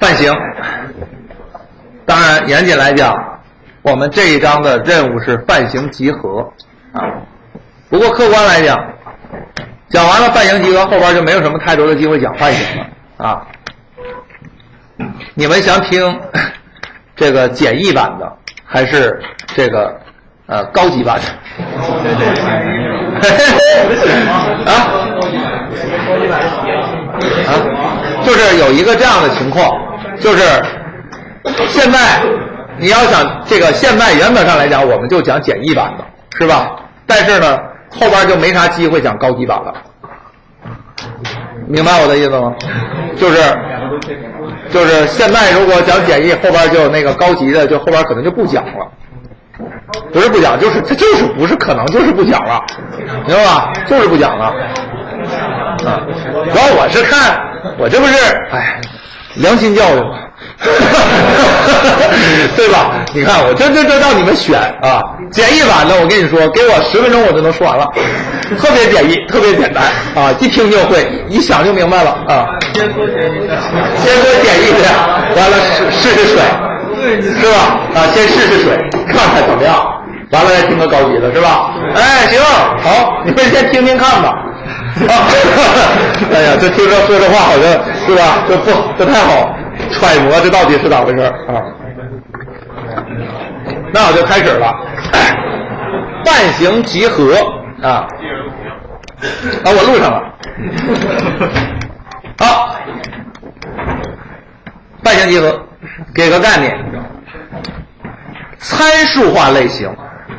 泛型。当然，严谨来讲，我们这一章的任务是泛型集合啊。不过客观来讲，讲完了泛型集合，后边就没有什么太多的机会讲泛型了啊。你们想听这个简易版的，还是这个呃高级版的？啊啊，就是有一个这样的情况，就是现在你要想这个，现在原则上来讲，我们就讲简易版的，是吧？但是呢，后边就没啥机会讲高级版了。明白我的意思吗？就是就是现在如果讲简易，后边就那个高级的，就后边可能就不讲了。不是不讲，就是这就是不是可能就是不讲了，明白吧？就是不讲了。啊，主要我是看我这不是哎良心教育嘛，对吧？你看我这这这让你们选啊，简易版的我跟你说，给我十分钟我就能说完了，特别简易，特别简单啊，一听就会，一想就明白了啊。先说简易的，先说简易的，完了试试试水，是吧？啊，先试试水，看看怎么样，完了再听个高级的，是吧？哎，行，好，你们先听听看吧。啊，哎呀，这听着说这话好像是吧？这不这太好揣摩，这到底是咋回事啊？那我就开始了，半形集合啊。啊，我录上了。好，半形集合，给个概念，参数化类型，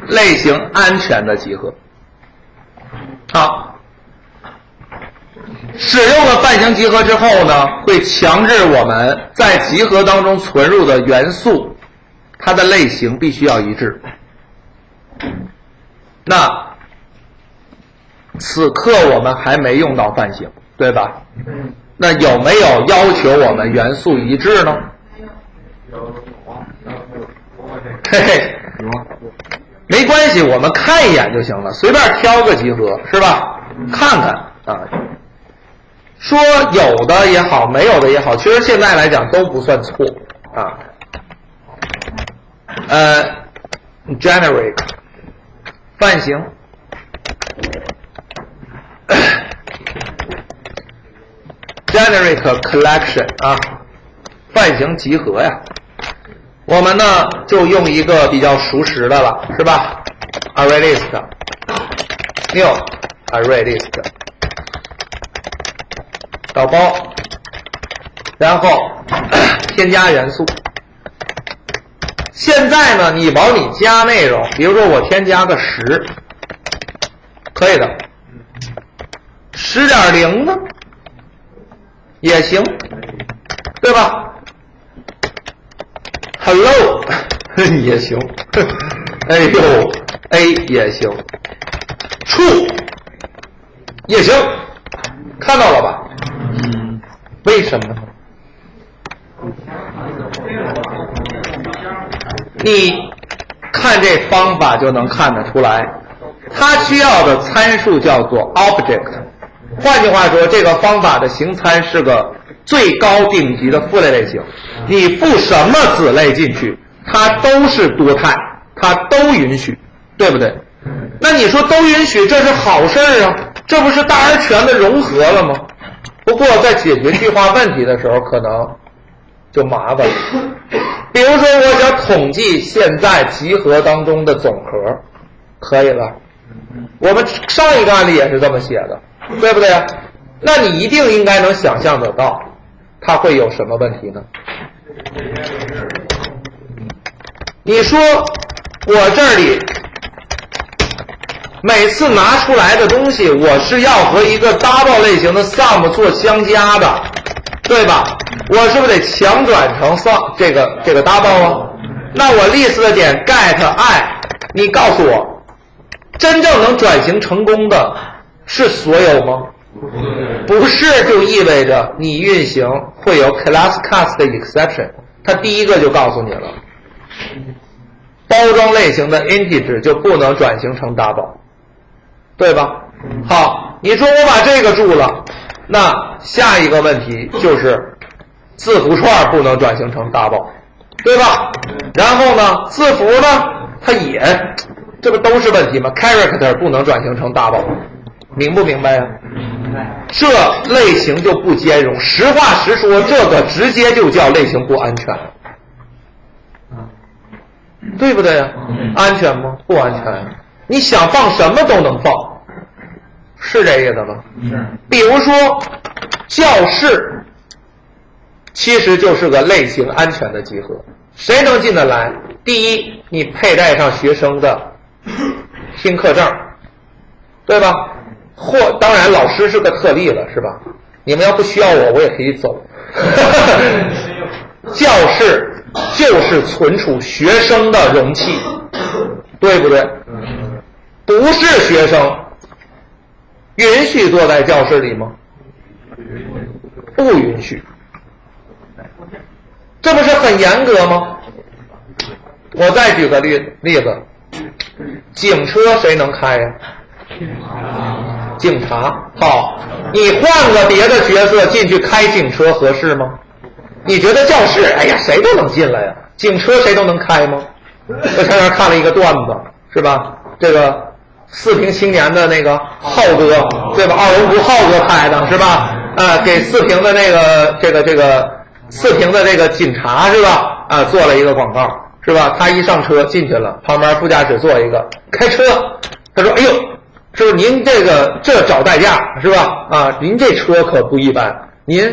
类型安全的集合。好。使用了泛型集合之后呢，会强制我们在集合当中存入的元素，它的类型必须要一致。那此刻我们还没用到泛型，对吧？那有没有要求我们元素一致呢？嘿嘿，没关系，我们看一眼就行了，随便挑个集合是吧？看看啊。说有的也好，没有的也好，其实现在来讲都不算错啊。呃，generic 泛型，generic collection 啊，泛型集合呀。我们呢就用一个比较熟识的了，是吧？array list，new array list。导包，然后 添加元素。现在呢，你往里加内容，比如说我添加个十，可以的。十点零呢，也行，对吧？Hello 也行，哎呦，A 也行，True 也行，看到了吧？嗯为什么呢？你看这方法就能看得出来，它需要的参数叫做 object。换句话说，这个方法的形参是个最高顶级的父类类型。你赋什么子类进去，它都是多态，它都允许，对不对？那你说都允许，这是好事儿啊，这不是大而全的融合了吗？不过在解决计划问题的时候，可能就麻烦了。比如说，我想统计现在集合当中的总和，可以了。我们上一个案例也是这么写的，对不对？那你一定应该能想象得到，它会有什么问题呢？你说我这里。每次拿出来的东西，我是要和一个 double 类型的 sum 做相加的，对吧？我是不是得强转成 sum 这个这个 double 啊？那我 list 的点 get i，你告诉我，真正能转型成功的是所有吗？不是，就意味着你运行会有 class cast exception。它第一个就告诉你了，包装类型的 integer 就不能转型成 double。对吧？好，你说我把这个住了，那下一个问题就是，字符串不能转型成 double，对吧？然后呢，字符呢，它也，这不都是问题吗？character 不能转型成 double，明不明白呀？这类型就不兼容。实话实说，这个直接就叫类型不安全，对不对呀？安全吗？不安全。你想放什么都能放，是这意思吗？是。比如说，教室其实就是个类型安全的集合。谁能进得来？第一，你佩戴上学生的 听课证，对吧？或当然，老师是个特例了，是吧？你们要不需要我，我也可以走。教室就是存储学生的容器，对不对？不是学生，允许坐在教室里吗？不允许。这不是很严格吗？我再举个例例子，警车谁能开呀？警察。好，你换个别的角色进去开警车合适吗？你觉得教室，哎呀，谁都能进来呀？警车谁都能开吗？我前面看了一个段子，是吧？这个四平青年的那个浩哥，对吧？二龙湖浩哥拍的是吧？啊，给四平的那个这个这个四平的这个警察是吧？啊，做了一个广告是吧？他一上车进去了，旁边副驾驶坐一个开车，他说：“哎呦，师傅您这个这找代驾是吧？啊，您这车可不一般，您。”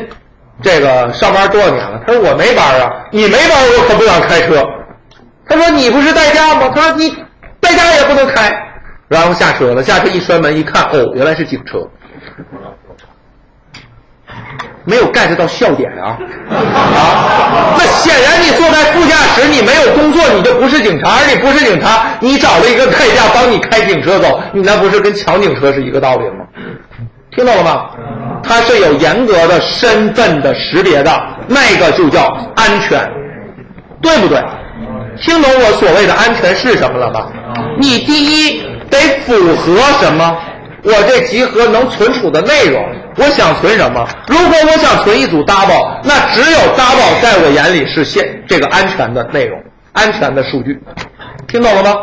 这个上班多少年了？他说我没班啊，你没班我可不敢开车。他说你不是代驾吗？他说你代驾也不能开。然后下车了，下车一摔门一看，哦，原来是警车。没有 get 到笑点啊啊！那显然你坐在副驾驶，你没有工作，你就不是警察，而你不是警察，你找了一个代驾帮你开警车走，你那不是跟抢警车是一个道理吗？听懂了吗？它是有严格的身份的识别的，那个就叫安全，对不对？听懂我所谓的安全是什么了吧？你第一得符合什么？我这集合能存储的内容，我想存什么？如果我想存一组 double，那只有 double 在我眼里是现这个安全的内容，安全的数据，听懂了吗？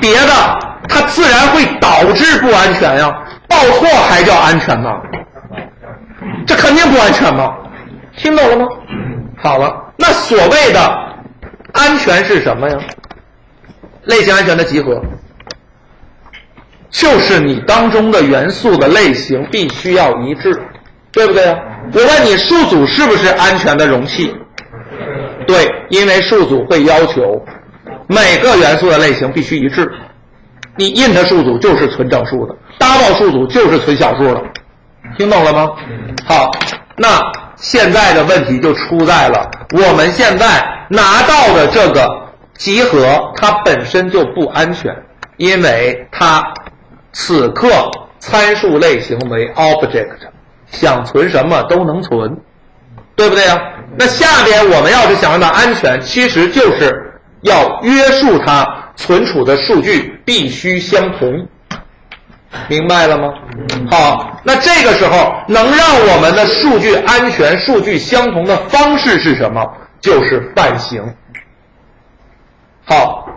别的它自然会导致不安全呀，报错还叫安全吗？这肯定不安全吗？听懂了吗？好了，那所谓的安全是什么呀？类型安全的集合，就是你当中的元素的类型必须要一致，对不对？我问你，数组是不是安全的容器？对，因为数组会要求每个元素的类型必须一致。你 int 数组就是存整数的，double 数组就是存小数的。听懂了吗？好，那现在的问题就出在了，我们现在拿到的这个集合，它本身就不安全，因为它此刻参数类型为 object，想存什么都能存，对不对呀？那下边我们要是想让它安全，其实就是要约束它存储的数据必须相同。明白了吗？好，那这个时候能让我们的数据安全、数据相同的方式是什么？就是泛型。好，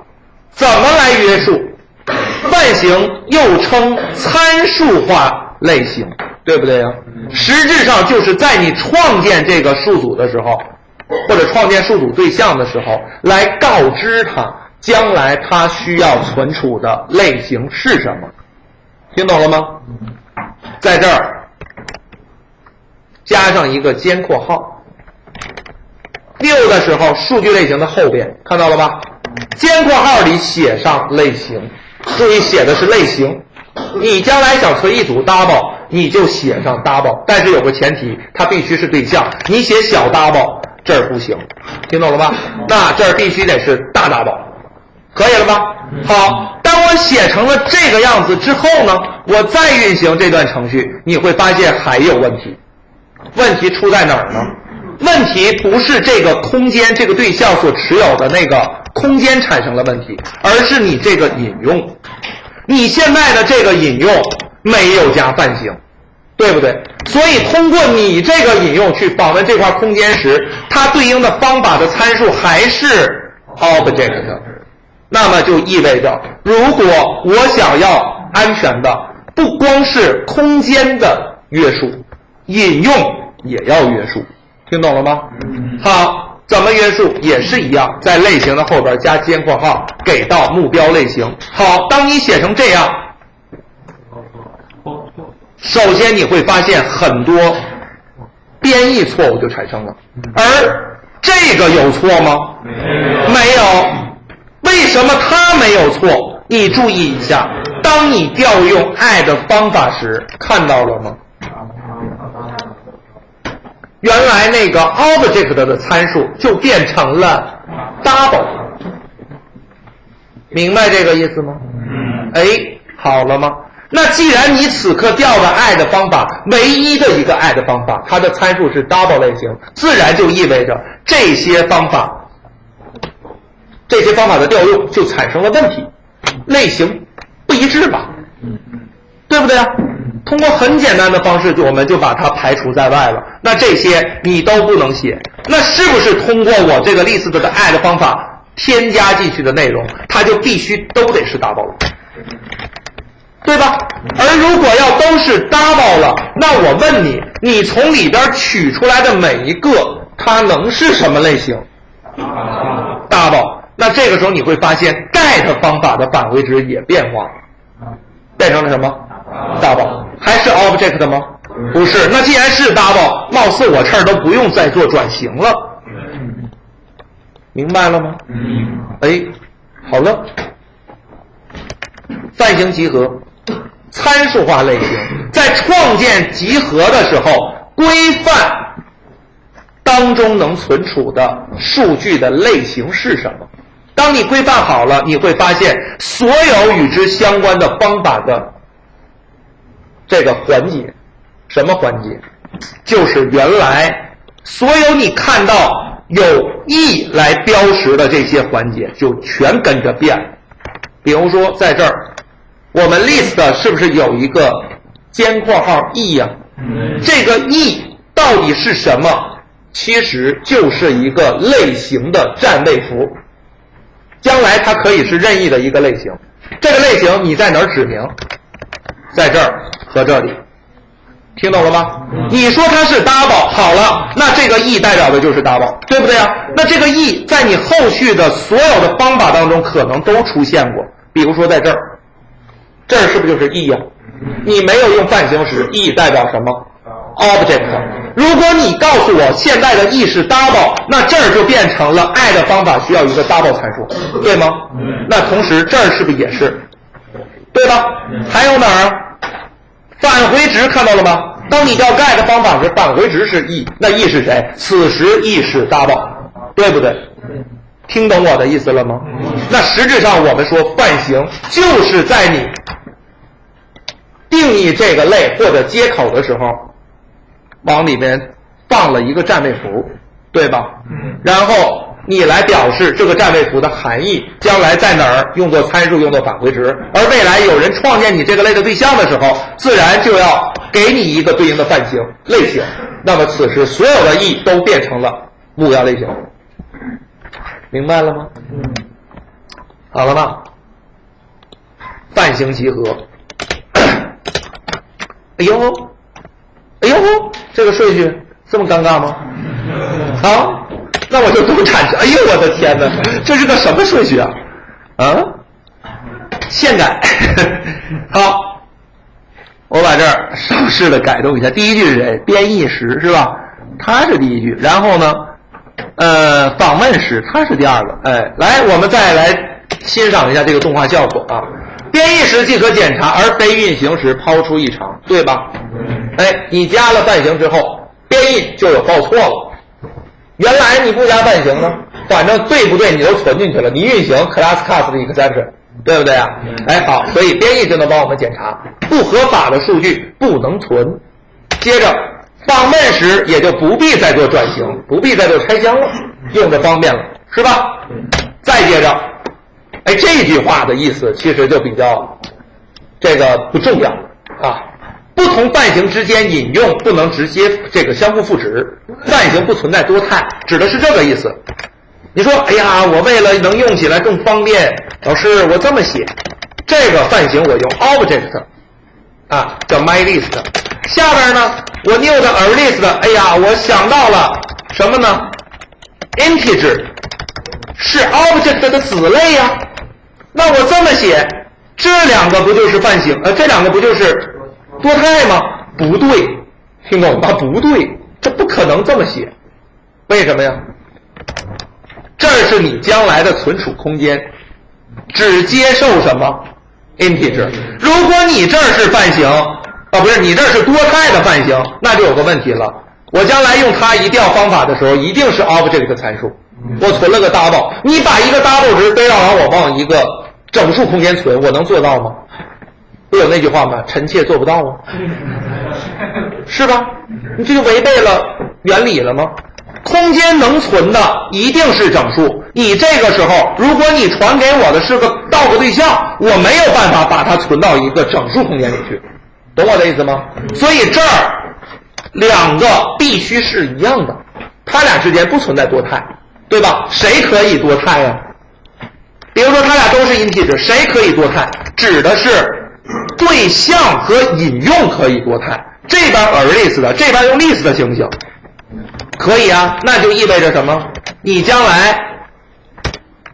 怎么来约束？泛型又称参数化类型，对不对呀？实质上就是在你创建这个数组的时候，或者创建数组对象的时候，来告知它将来它需要存储的类型是什么。听懂了吗？在这儿加上一个尖括号，六的时候数据类型的后边看到了吧？尖括号里写上类型，注意写的是类型。你将来想存一组 double，你就写上 double，但是有个前提，它必须是对象。你写小 double 这儿不行，听懂了吧？那这儿必须得是大 double，可以了吗？好。当我写成了这个样子之后呢，我再运行这段程序，你会发现还有问题。问题出在哪儿呢？问题不是这个空间这个对象所持有的那个空间产生了问题，而是你这个引用，你现在的这个引用没有加泛型，对不对？所以通过你这个引用去访问这块空间时，它对应的方法的参数还是 object，那么就意味着，如果我想要安全的，不光是空间的约束，引用也要约束，听懂了吗？好，怎么约束也是一样，在类型的后边加尖括号，给到目标类型。好，当你写成这样。首先你会发现很多编译错误就产生了，而这个有错吗？没有。为什么它没有错？你注意一下，当你调用爱的方法时，看到了吗？原来那个 object 的参数就变成了 double，明白这个意思吗？哎，好了吗？那既然你此刻调的 add 方法唯一的一个 add 方法，它的参数是 double 类型，自然就意味着这些方法，这些方法的调用就产生了问题，类型不一致吧？对不对啊？通过很简单的方式，就我们就把它排除在外了。那这些你都不能写，那是不是通过我这个 list 的 add 方法添加进去的内容，它就必须都得是 double？对吧？而如果要都是 double 了，那我问你，你从里边取出来的每一个，它能是什么类型？double。那这个时候你会发现，get 方法的返回值也变化了，变成了什么？double，还是 object 吗？不是。那既然是 double，貌似我这儿都不用再做转型了，明白了吗？哎，好了，泛型集合。参数化类型在创建集合的时候，规范当中能存储的数据的类型是什么？当你规范好了，你会发现所有与之相关的方法的这个环节，什么环节？就是原来所有你看到有 e 来标识的这些环节，就全跟着变。比如说在这儿。我们 list 是不是有一个尖括号 e 呀？这个 e 到底是什么？其实就是一个类型的占位符，将来它可以是任意的一个类型。这个类型你在哪儿指明？在这儿和这里，听懂了吗？你说它是 double，好了，那这个 e 代表的就是 double，对不对啊？那这个 e 在你后续的所有的方法当中可能都出现过，比如说在这儿。这儿是不是就是 e 呀？你没有用泛型时，e 代表什么？object。如果你告诉我现在的 e 是 double，那这儿就变成了爱的方法需要一个 double 参数，对吗？那同时这儿是不是也是？对吧？还有哪儿？返回值看到了吗？当你调 get 的方法时，返回值是 e，那 e 是谁？此时 e 是 double，对不对？听懂我的意思了吗？那实质上我们说泛型就是在你定义这个类或者接口的时候，往里面放了一个占位符，对吧？然后你来表示这个占位符的含义，将来在哪儿用作参数，用作返回值。而未来有人创建你这个类的对象的时候，自然就要给你一个对应的泛型类型。那么此时所有的 e 都变成了目标类型。明白了吗？嗯，好了吗？泛型集合。哎呦，哎呦，这个顺序这么尴尬吗？好，那我就这么产生。哎呦，我的天哪，这是个什么顺序啊？啊？现改。好，我把这儿稍事的改动一下。第一句是谁？编译时是吧？他是第一句。然后呢？呃，访问时它是第二个，哎，来，我们再来欣赏一下这个动画效果啊。编译时即可检查，而非运行时抛出异常，对吧？哎，你加了泛型之后，编译就有报错了。原来你不加泛型呢，反正对不对你都存进去了，你运行 class cast 的 exception，对不对啊？哎，好，所以编译就能帮我们检查不合法的数据不能存。接着。访问时也就不必再做转型，不必再做拆箱了，用着方便了，是吧？再接着，哎，这句话的意思其实就比较这个不重要啊。不同范型之间引用不能直接这个相互复制，范型不存在多态，指的是这个意思。你说，哎呀，我为了能用起来更方便，老师我这么写，这个范型我用 object 啊，叫 mylist。下边呢，我 new 的 arraylist，哎呀，我想到了什么呢？integer 是 object 的子类呀。那我这么写，这两个不就是泛型？呃，这两个不就是多态吗？不对，听懂吗？不对，这不可能这么写。为什么呀？这是你将来的存储空间，只接受什么 integer。如果你这儿是泛型，啊，不是你这是多态的泛型，那就有个问题了。我将来用它一调方法的时候，一定是 object 的参数。我存了个 double，你把一个 double 值非要让我往一个整数空间存，我能做到吗？不有那句话吗？臣妾做不到啊，是吧？你这就违背了原理了吗？空间能存的一定是整数。你这个时候，如果你传给我的是个 dog 对象，我没有办法把它存到一个整数空间里去，懂我的意思吗？所以这儿两个必须是一样的，它俩之间不存在多态，对吧？谁可以多态呀？比如说，它俩都是 integer，谁可以多态？指的是对象和引用可以多态。这边 arrays 的，这边用 list 的行不行？可以啊，那就意味着什么？你将来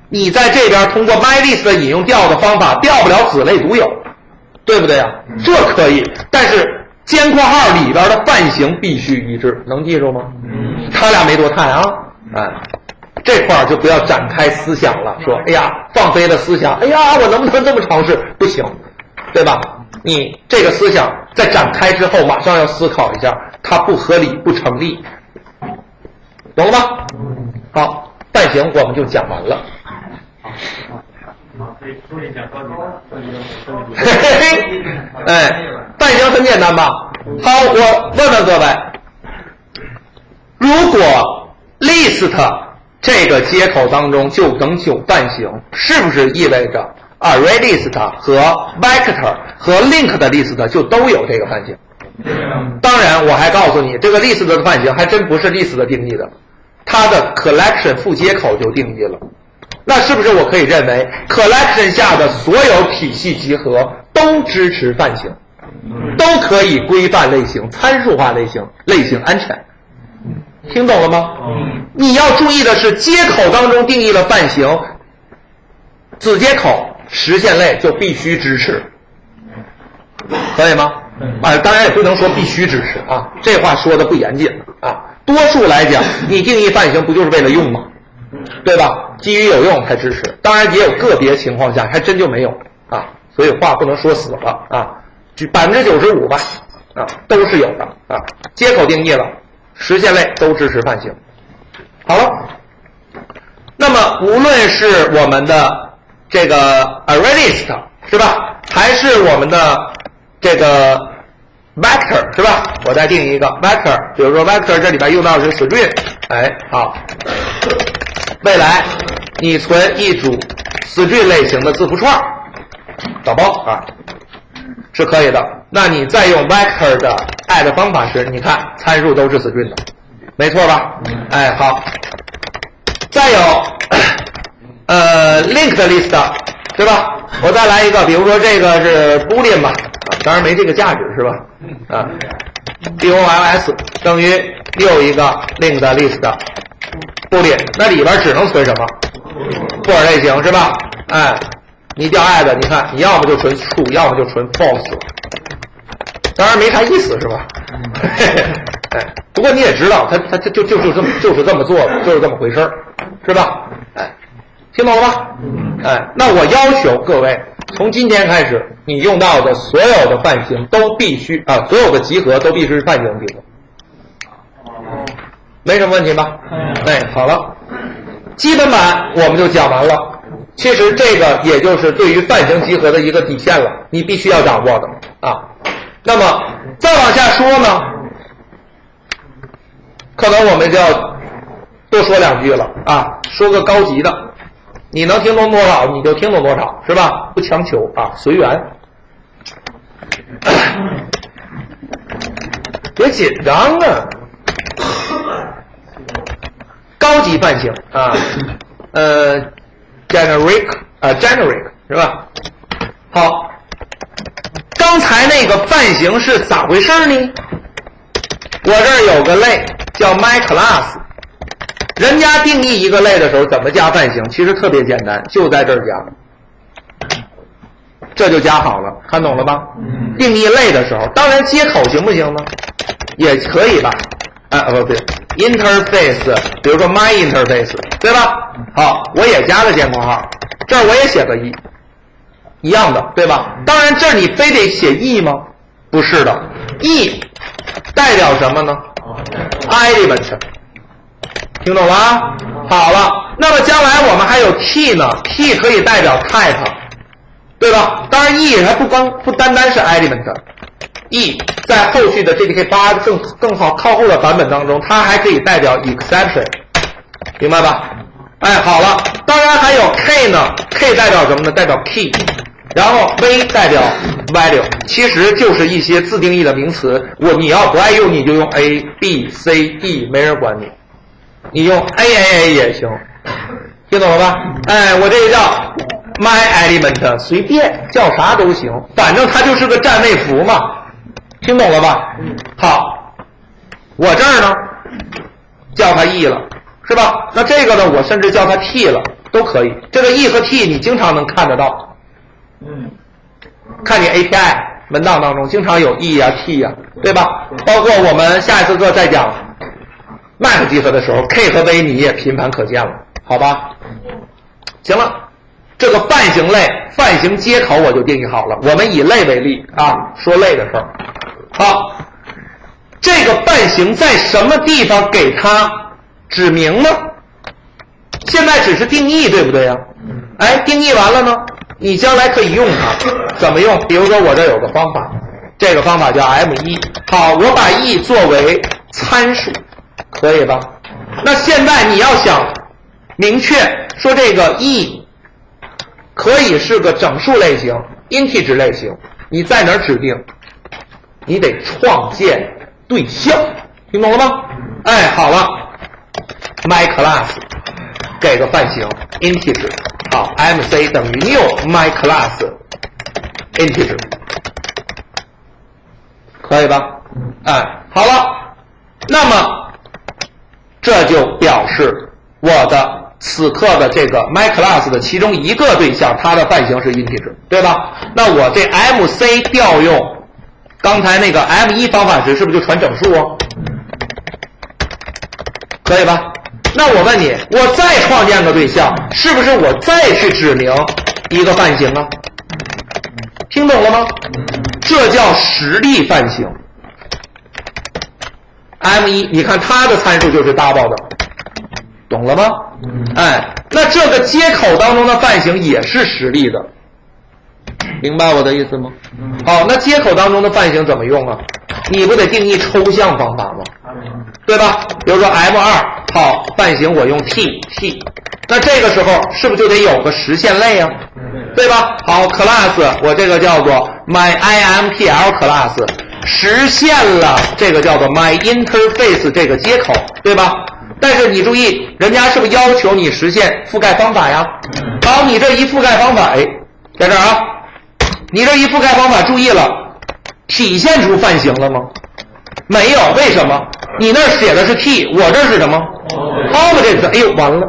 你在这边通过 mylist 的引用调的方法调不了子类独有，对不对啊？这可以，但是尖括号里边的泛型必须一致，能记住吗？他俩没多态啊，哎。这块儿就不要展开思想了，说，哎呀，放飞了思想，哎呀，我能不能这么尝试？不行，对吧？你这个思想在展开之后，马上要思考一下，它不合理、不成立，懂了吗？好，范型我们就讲完了。嘿嘿嘿，哎，范型很简单吧？好，我问问各位，如果 list 这个接口当中就能有范型，是不是意味着 ArrayList 和 Vector 和 Linked List 就都有这个半型？当然，我还告诉你，这个 List 的范型还真不是 List 的定义的，它的 Collection 副接口就定义了。那是不是我可以认为 Collection 下的所有体系集合都支持范型，都可以规范类型、参数化类型、类型安全？听懂了吗？你要注意的是，接口当中定义了范型，子接口实现类就必须支持，可以吗？啊，当然也不能说必须支持啊，这话说的不严谨啊。多数来讲，你定义范型不就是为了用吗？对吧？基于有用才支持，当然也有个别情况下还真就没有啊。所以话不能说死了啊，就百分之九十五吧啊，都是有的啊。接口定义了。实现类都支持范型。好了，那么无论是我们的这个 ArrayList 是吧，还是我们的这个 Vector 是吧？我再定一个 Vector，比如说 Vector 这里边用到的是 String，哎，好，未来你存一组 String 类型的字符串，打包啊。是可以的。那你再用 vector 的 add 方法时，你看参数都是 string 的，没错吧？哎，好。再有，呃，linked list，对吧？我再来一个，比如说这个是 boolean 吧，当然没这个价值是吧？啊，bols 等于又一个 linked list boolean，那里边只能存什么？布尔类型是吧？哎。你调 add，你看，你要么就纯 true，要么就纯 false，当然没啥意思，是吧？哎，不过你也知道，他他他就就就这么就是这么做的，就是这么回事儿，是吧？哎，听懂了吧？哎，那我要求各位，从今天开始，你用到的所有的泛型都必须啊，所有的集合都必须是泛型集合，没什么问题吧？哎，好了，基本版我们就讲完了。其实这个也就是对于泛型集合的一个底线了，你必须要掌握的啊。那么再往下说呢，可能我们就要多说两句了啊。说个高级的，你能听懂多少你就听懂多少，是吧？不强求啊，随缘。别紧张啊。高级泛型啊，呃，generic 啊，generic 是吧？好，刚才那个泛型是咋回事呢？我这儿有个类叫 my class，人家定义一个类的时候怎么加泛型？其实特别简单，就在这儿加，这就加好了，看懂了吧？定义类的时候，当然接口行不行呢？也可以吧？啊，不对，interface，比如说 my interface，对吧？好，我也加了尖括号，这儿我也写个 e，一样的，对吧？当然，这儿你非得写 e 吗？不是的，e 代表什么呢？element，听懂了？好了，那么将来我们还有 t 呢？t 可以代表 type，对吧？当然，e 它不光不单单是 element。在后续的 GDK 八更更好靠后的版本当中，它还可以代表 exception，明白吧？哎，好了，当然还有 k 呢，k 代表什么呢？代表 key，然后 v 代表 value，其实就是一些自定义的名词。我你要不爱用，你就用 a b c d，没人管你，你用 a a a 也行，听懂了吧？哎，我这个叫 my element，随便叫啥都行，反正它就是个占位符嘛。听懂了吧？好，我这儿呢叫它 e 了，是吧？那这个呢，我甚至叫它 t 了，都可以。这个 e 和 t 你经常能看得到，嗯，看你 API 文档当中经常有 e 呀 t 呀，对吧？包括我们下一次课再讲 Mac 集合的时候，k 和 v 你也频繁可见了，好吧？行了。这个泛型类、泛型接口我就定义好了。我们以类为例啊，说类的事儿。好，这个半形在什么地方给它指明呢？现在只是定义，对不对呀？哎，定义完了呢，你将来可以用它。怎么用？比如说我这有个方法，这个方法叫 M 一。好，我把 E 作为参数，可以吧？那现在你要想明确说这个 E。可以是个整数类型，integer 类型。你在哪儿指定？你得创建对象，听懂了吗？哎，好了，my class 给个泛型 integer，好，mc 等于 new my class integer，可以吧？哎，好了，那么这就表示我的。此刻的这个 my class 的其中一个对象，它的泛型是 integer，对吧？那我这 mc 调用刚才那个 m 一方法时，是不是就传整数啊？可以吧？那我问你，我再创建个对象，是不是我再去指明一个泛型啊？听懂了吗？这叫实例泛型。m 一，你看它的参数就是 double 的，懂了吗？哎，那这个接口当中的泛型也是实例的，明白我的意思吗？好，那接口当中的泛型怎么用啊？你不得定义抽象方法吗？对吧？比如说 M 二，好，泛型我用 T T，那这个时候是不是就得有个实现类啊？对吧？好，class 我这个叫做 my IMPL class，实现了这个叫做 my interface 这个接口，对吧？但是你注意，人家是不是要求你实现覆盖方法呀？好，你这一覆盖方法，哎，在这儿啊，你这一覆盖方法，注意了，体现出泛型了吗？没有，为什么？你那写的是 t，我这是什么？object。哎呦，完了，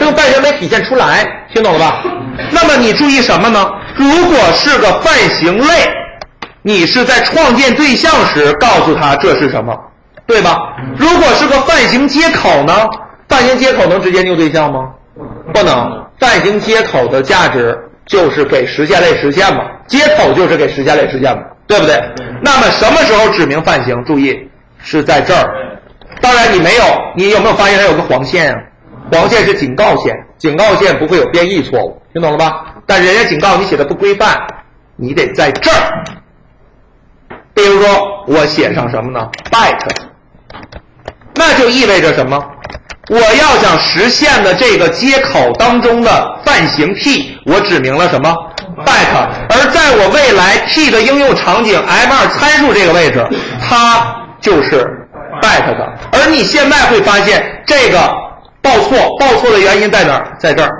这个泛型没体现出来，听懂了吧？那么你注意什么呢？如果是个泛型类，你是在创建对象时告诉他这是什么？对吧？如果是个泛型接口呢？泛型接口能直接 new 对象吗？不能。泛型接口的价值就是给实现类实现嘛，接口就是给实现类实现嘛，对不对？那么什么时候指明泛型？注意是在这儿。当然你没有，你有没有发现它有个黄线啊？黄线是警告线，警告线不会有编译错误，听懂了吧？但人家警告你写的不规范，你得在这儿。比如说我写上什么呢？byte。那就意味着什么？我要想实现的这个接口当中的泛型 t，我指明了什么 byte，而在我未来 t 的应用场景 m2 参数这个位置，它就是 byte 的。而你现在会发现这个报错，报错的原因在哪儿？在这儿。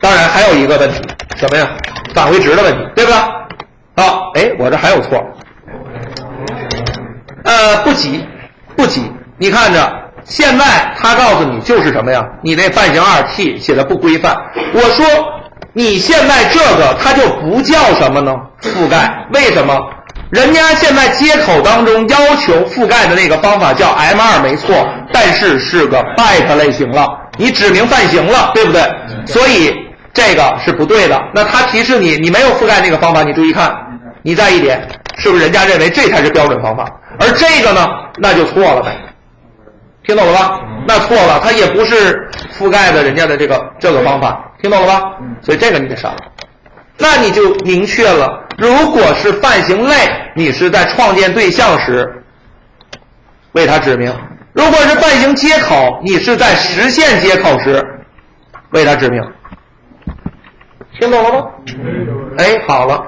当然还有一个问题，什么呀？返回值的问题，对吧？好，哎，我这还有错。呃，不急，不急，你看着，现在他告诉你就是什么呀？你那泛型二 t 写的不规范。我说你现在这个它就不叫什么呢？覆盖？为什么？人家现在接口当中要求覆盖的那个方法叫 M 二没错，但是是个 byte 类型了，你指明泛型了，对不对？所以这个是不对的。那他提示你，你没有覆盖那个方法，你注意看，你再一点，是不是人家认为这才是标准方法？而这个呢，那就错了呗，听懂了吧？那错了，它也不是覆盖的人家的这个这个方法，听懂了吧？所以这个你得删了。那你就明确了，如果是泛型类，你是在创建对象时为它指明；如果是泛型接口，你是在实现接口时为它指明。听懂了吗？哎，好了，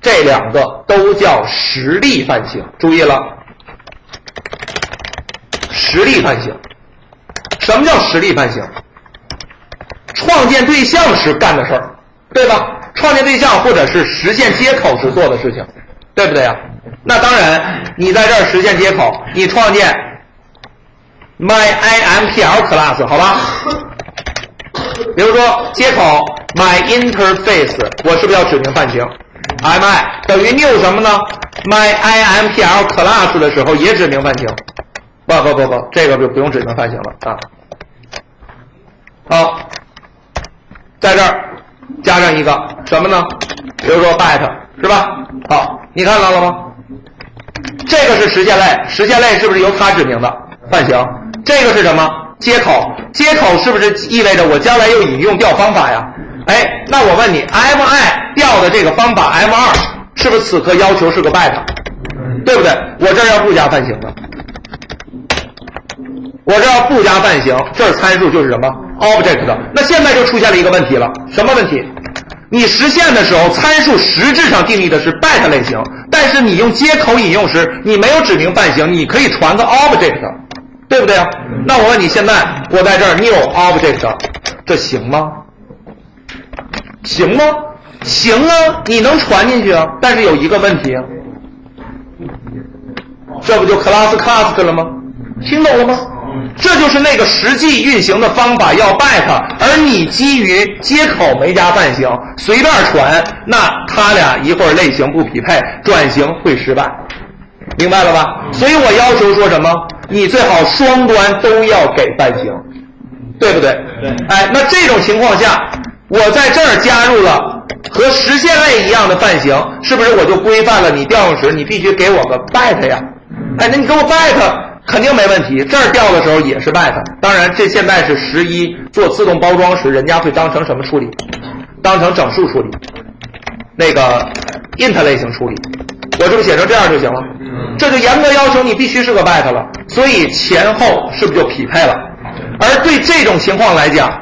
这两个都叫实例泛型，注意了，实例泛型。什么叫实例泛型？创建对象时干的事儿，对吧？创建对象或者是实现接口时做的事情，对不对呀？那当然，你在这儿实现接口，你创建 myIMPL class 好吧？比如说接口 myInterface，我是不是要指明泛型？mi 等于 new 什么呢？myIMPL class 的时候也指明泛型？不不不不，这个就不用指明泛型了啊。好。在这儿加上一个什么呢？比如说 byte 是吧？好，你看到了吗？这个是实现类，实现类是不是由它指明的泛型？这个是什么？接口，接口是不是意味着我将来又引用调方法呀？哎，那我问你，mi 调的这个方法 m2 是不是此刻要求是个 byte？对不对？我这儿要不加泛型的。我这要不加泛型，这儿参数就是什么 object 的。那现在就出现了一个问题了，什么问题？你实现的时候，参数实质上定义的是 byte 类型，但是你用接口引用时，你没有指明泛型，你可以传个 object，对不对啊？那我问你，现在我在这儿 new object，这行吗？行吗？行啊，你能传进去啊，但是有一个问题啊，这不就 class cast 了吗？听懂了吗？这就是那个实际运行的方法要 byte，而你基于接口没加泛型，随便传，那它俩一会儿类型不匹配，转型会失败，明白了吧？所以我要求说什么？你最好双端都要给泛型，对不对？对。哎，那这种情况下，我在这儿加入了和实现类一样的泛型，是不是我就规范了你调用时你必须给我个 byte 呀？哎，那你给我 byte。肯定没问题，这儿调的时候也是 byte。当然，这现在是十一做自动包装时，人家会当成什么处理？当成整数处理，那个 int 类型处理。我这不写成这样就行了？这就严格要求你必须是个 byte 了。所以前后是不是就匹配了？而对这种情况来讲，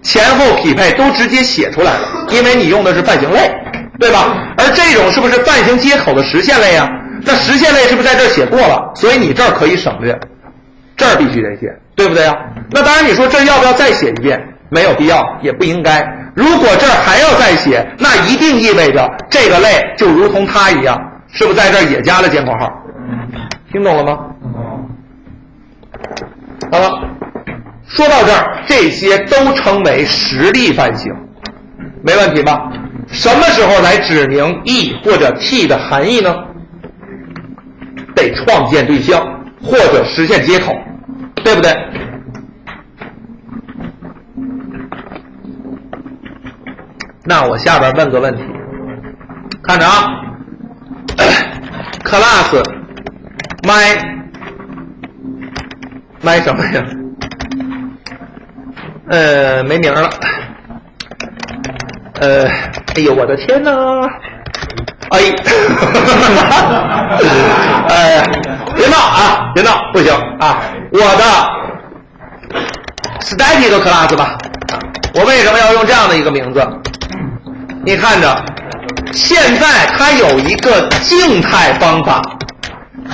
前后匹配都直接写出来了，因为你用的是泛型类，对吧？而这种是不是泛型接口的实现类啊？那实现类是不是在这儿写过了？所以你这儿可以省略，这儿必须得写，对不对啊？那当然，你说这要不要再写一遍？没有必要，也不应该。如果这儿还要再写，那一定意味着这个类就如同它一样，是不是在这儿也加了尖括号？听懂了吗？好了，说到这儿，这些都称为实例泛型，没问题吧？什么时候来指明 e 或者 t 的含义呢？得创建对象或者实现接口，对不对？那我下边问个问题，看着啊，class my my 什么呀？呃，没名了。呃，哎呦，我的天哪！哎，哎，别闹啊！别闹，不行啊！我的 static class 吧。我为什么要用这样的一个名字？你看着，现在它有一个静态方法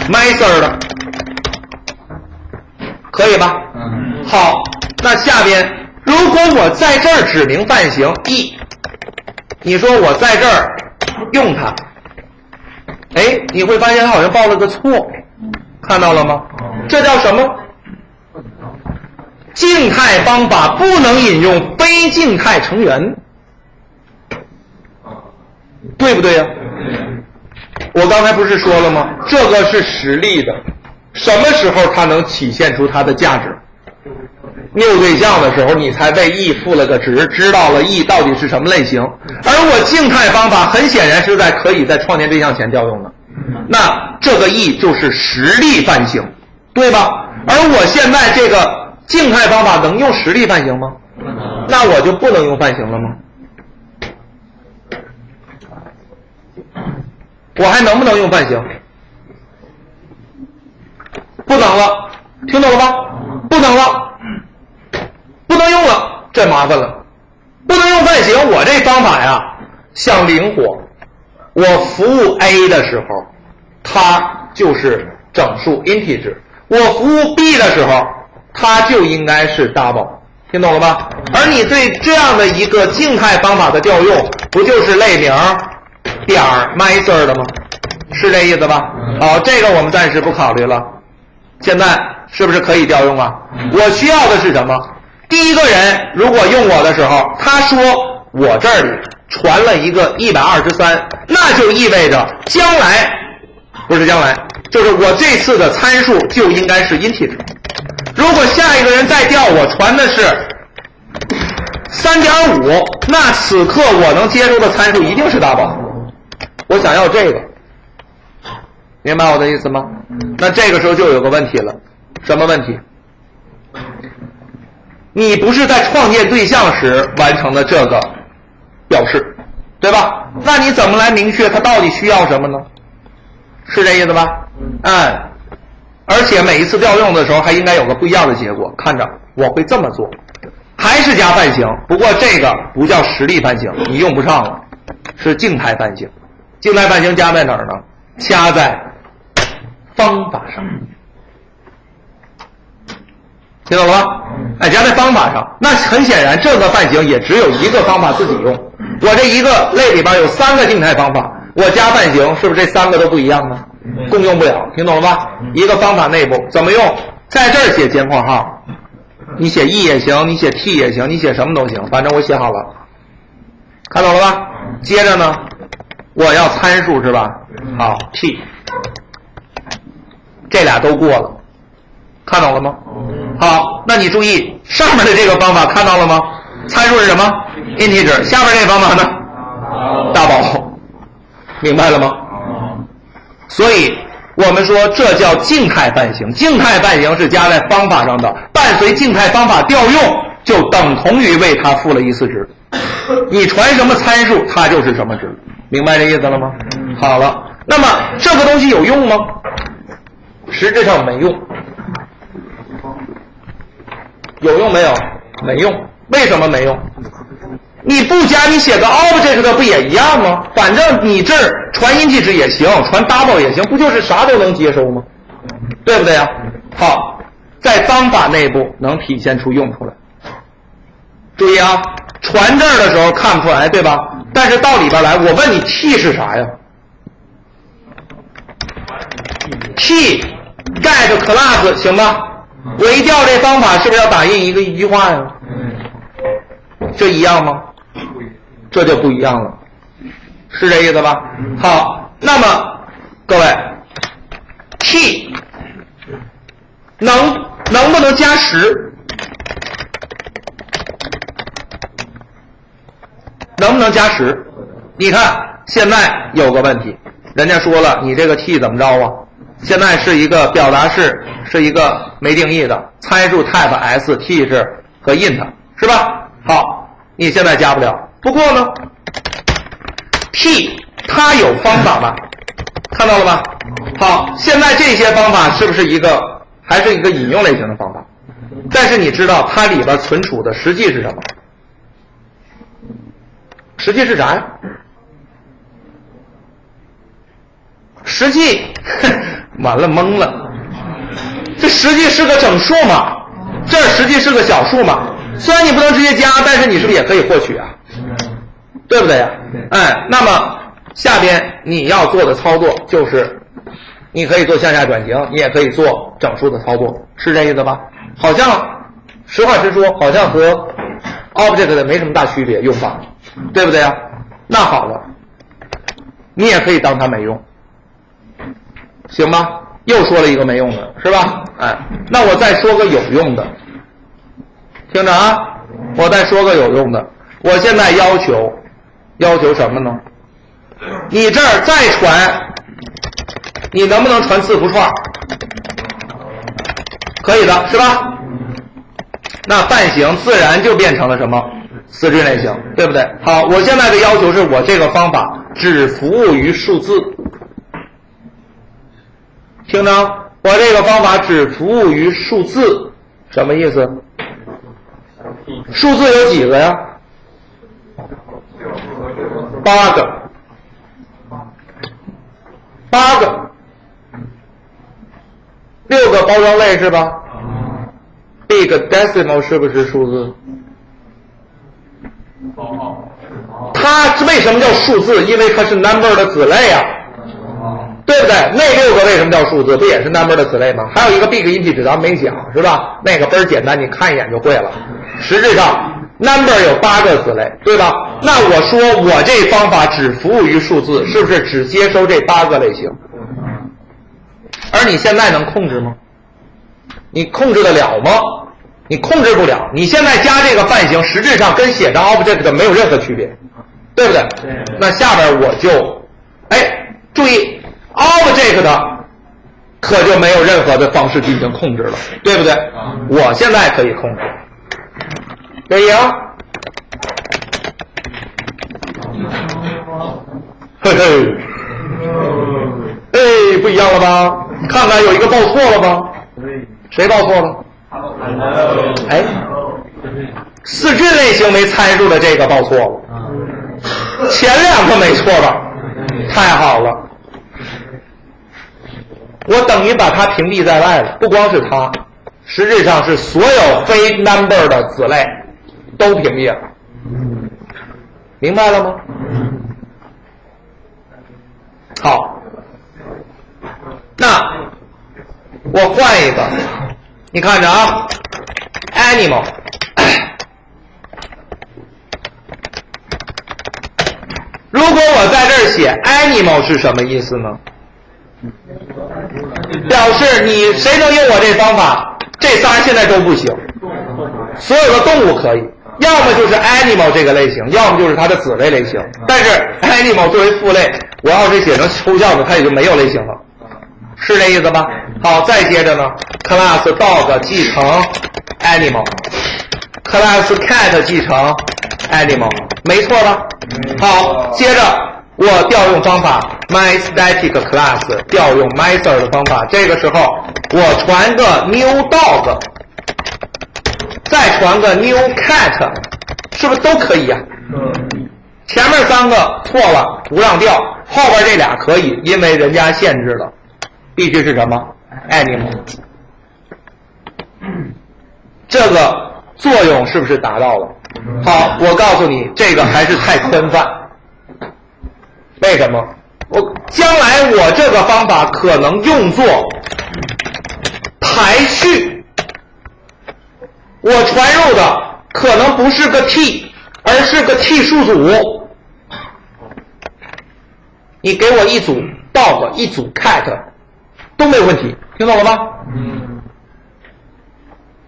，method，可以吧？嗯好，那下边如果我在这儿指明范型 e，你说我在这儿用它，哎，你会发现它好像报了个错，看到了吗？这叫什么？静态方法不能引用非静态成员，对不对呀、我刚才不是说了吗？这个是实例的，什么时候它能体现出它的价值？谬对象的时候，你才为 e 赋了个值，知道了 e 到底是什么类型。而我静态方法很显然是在可以在创建对象前调用的，那这个 e 就是实例范型，对吧？而我现在这个静态方法能用实例范型吗？那我就不能用范型了吗？我还能不能用范型？不能了，听懂了吗？不能了，不能用了，这麻烦了。不能用范型，我这方法呀，想灵活。我服务 a 的时候，它就是整数 integer；我服务 b 的时候，它就应该是 double。听懂了吧？而你对这样的一个静态方法的调用，不就是类名点儿 method 的吗？是这意思吧？好，这个我们暂时不考虑了。现在是不是可以调用啊？我需要的是什么？第一个人如果用我的时候，他说我这里传了一个一百二十三，那就意味着将来不是将来，就是我这次的参数就应该是 integer。如果下一个人再调我传的是三点五，那此刻我能接收的参数一定是 double。我想要这个，明白我的意思吗？那这个时候就有个问题了，什么问题？你不是在创建对象时完成的这个表示，对吧？那你怎么来明确它到底需要什么呢？是这意思吧？嗯。而且每一次调用的时候还应该有个不一样的结果。看着，我会这么做，还是加泛型，不过这个不叫实例泛型，你用不上了，是静态泛型。静态范型加在哪儿呢？加在方法上。听懂了吗？哎，加在方法上，那很显然，这个范型也只有一个方法自己用。我这一个类里边有三个静态方法，我加范型，是不是这三个都不一样呢？共用不了，听懂了吧？一个方法内部怎么用？在这儿写尖括号，你写 e 也行，你写 t 也行，你写什么都行，反正我写好了，看懂了吧？接着呢，我要参数是吧？好，t，这俩都过了，看懂了吗？好，那你注意上面的这个方法看到了吗？参数是什么？integer。下面这个方法呢？大宝，明白了吗？所以我们说这叫静态范型。静态范型是加在方法上的，伴随静态方法调用，就等同于为它赋了一次值。你传什么参数，它就是什么值。明白这意思了吗？好了，那么这个东西有用吗？实质上没用。有用没有？没用。为什么没用？你不加，你写个 object 不也一样吗？反正你这儿传 integer 也行，传 double 也行，不就是啥都能接收吗？对不对呀？好，在方法内部能体现出用出来。注意啊，传这儿的时候看不出来，对吧？但是到里边来，我问你 t 是啥呀？t get class 行吧？我一调这方法是不是要打印一个一句话呀？这一样吗？这就不一样了，是这意思吧？好，那么各位，t 能能不能加十？能不能加十？你看现在有个问题，人家说了，你这个 t 怎么着啊？现在是一个表达式，是一个没定义的参数 type s t 是和 int 是吧？好，你现在加不了。不过呢，t 它有方法吧？看到了吧？好，现在这些方法是不是一个还是一个引用类型的方法？但是你知道它里边存储的实际是什么？实际是啥呀？实际，完了懵了。这实际是个整数嘛？这实际是个小数嘛？虽然你不能直接加，但是你是不是也可以获取啊？对不对呀？哎，那么下边你要做的操作就是，你可以做向下转型，你也可以做整数的操作，是这意思吧？好像实话实说，好像和 object 的没什么大区别，用法，对不对呀？那好了，你也可以当它没用。行吧，又说了一个没用的，是吧？哎，那我再说个有用的，听着啊，我再说个有用的。我现在要求，要求什么呢？你这儿再传，你能不能传字符串？可以的，是吧？那泛型自然就变成了什么？四质类型，对不对？好，我现在的要求是我这个方法只服务于数字。听着，我这个方法只服务于数字，什么意思？数字有几个呀？八个，八个，六个包装类是吧？big decimal 是不是数字？它为什么叫数字？因为它是 number 的子类啊。对不对？那六个为什么叫数字？不也是 number 的子类吗？还有一个 big int，咱们没讲是吧？那个倍儿简单，你看一眼就会了。实质上，number 有八个子类，对吧？那我说我这方法只服务于数字，是不是只接收这八个类型？而你现在能控制吗？你控制得了吗？你控制不了。你现在加这个泛型，实质上跟写上 object 没有任何区别，对不对？那下边我就，哎，注意。Object 的可就没有任何的方式进行控制了，对不对？我现在可以控制，可以啊。嘿嘿，哎，不一样了吧？看看有一个报错了吧？谁报错了？哎，四质类型没参数的这个报错了，前两个没错吧？太好了。我等于把它屏蔽在外了，不光是它，实质上是所有非 number 的子类都屏蔽了，明白了吗？好，那我换一个，你看着啊，animal，如果我在这儿写 animal 是什么意思呢？表示你谁能用我这方法？这仨现在都不行。所有的动物可以，要么就是 animal 这个类型，要么就是它的子类类型。但是 animal 作为父类，我要是写成抽象的，它也就没有类型了，是这意思吧？好，再接着呢，class dog 继承 animal，class cat 继承 animal，没错吧？好，接着。我调用方法 my static class 调用 method 的方法，这个时候我传个 new dog，再传个 new cat，是不是都可以呀？前面三个错了，不让调，后边这俩可以，因为人家限制了，必须是什么 animal。这个作用是不是达到了？好，我告诉你，这个还是太宽泛。为什么？我将来我这个方法可能用作排序，我传入的可能不是个 t，而是个 t 数组。你给我一组 dog，一组 cat，都没有问题，听懂了吗？嗯。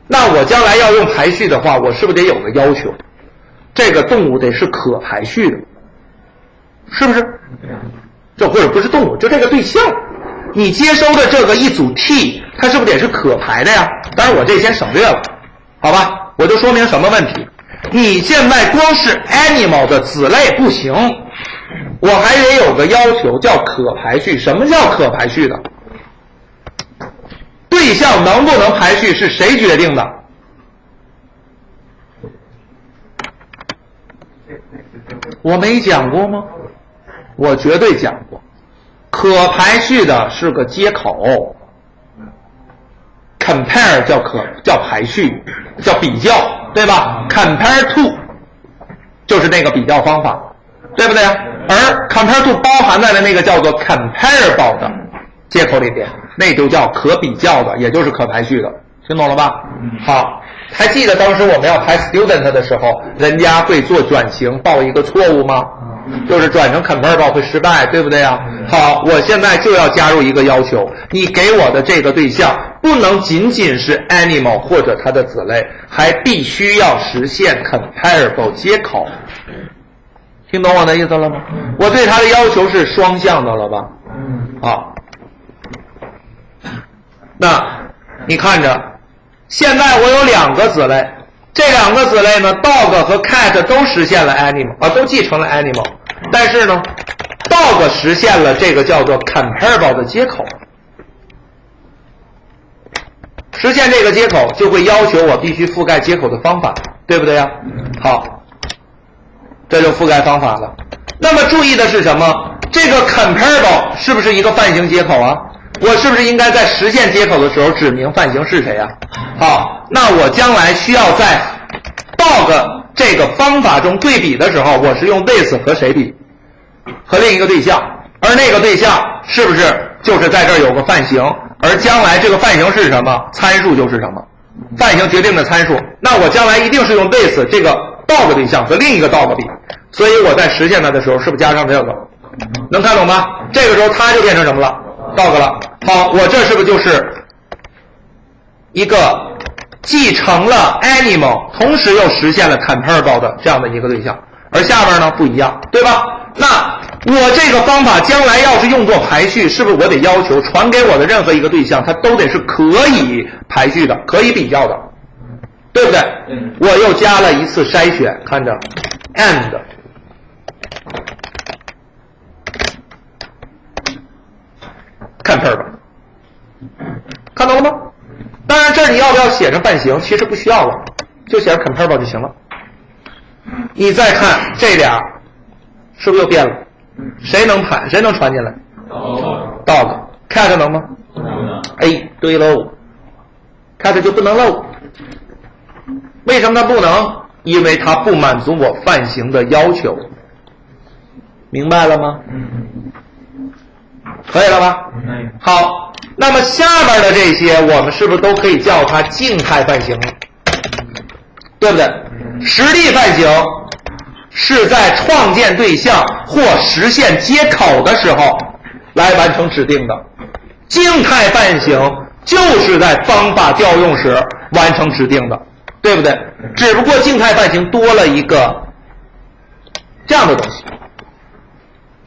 那我将来要用排序的话，我是不是得有个要求？这个动物得是可排序的。是不是？这或者不是动物，就这个对象，你接收的这个一组 T，它是不是得是可排的呀？当然，我这先省略了，好吧？我就说明什么问题？你现在光是 animal 的子类不行，我还得有个要求叫可排序。什么叫可排序的？项能不能排序是谁决定的？我没讲过吗？我绝对讲过，可排序的是个接口，compare 叫可叫排序，叫比较，对吧？compare to 就是那个比较方法，对不对？而 compare to 包含在了那个叫做 comparable 的接口里边，那就叫可比较的，也就是可排序的，听懂了吧？好，还记得当时我们要排 student 的时候，人家会做转型报一个错误吗？就是转成 comparable 会失败，对不对呀？好，我现在就要加入一个要求，你给我的这个对象不能仅仅是 animal 或者它的子类，还必须要实现 comparable 接口。听懂我的意思了吗？我对它的要求是双向的了吧？好，那你看着，现在我有两个子类。这两个子类呢，dog 和 cat 都实现了 animal 啊，都继承了 animal，但是呢，dog 实现了这个叫做 comparable 的接口，实现这个接口就会要求我必须覆盖接口的方法，对不对呀？好，这就覆盖方法了。那么注意的是什么？这个 comparable 是不是一个泛型接口啊？我是不是应该在实现接口的时候指明泛型是谁呀？好，那我将来需要在 dog 这个方法中对比的时候，我是用 this 和谁比？和另一个对象，而那个对象是不是就是在这儿有个泛型？而将来这个泛型是什么？参数就是什么？泛型决定的参数。那我将来一定是用 this 这个 dog 对象和另一个 dog 比，所以我在实现它的时候，是不是加上这个？能看懂吗？这个时候它就变成什么了？dog 了，好，我这是不是就是一个继承了 animal，同时又实现了 comparable 的这样的一个对象？而下边呢不一样，对吧？那我这个方法将来要是用作排序，是不是我得要求传给我的任何一个对象，它都得是可以排序的，可以比较的，对不对？我又加了一次筛选，看着 and。看这儿吧，看到了吗？当然，这儿你要不要写成泛型？其实不需要了，就写成 comparable 就行了。你再看这俩，是不是又变了？谁能排？谁能传进来？dog，cat 能吗？哎，对喽，cat 就不能喽。为什么它不能？因为它不满足我泛型的要求。明白了吗？可以了吧？好，那么下边的这些，我们是不是都可以叫它静态泛型？对不对？实地泛型是在创建对象或实现接口的时候来完成指定的，静态泛型就是在方法调用时完成指定的，对不对？只不过静态泛型多了一个这样的东西。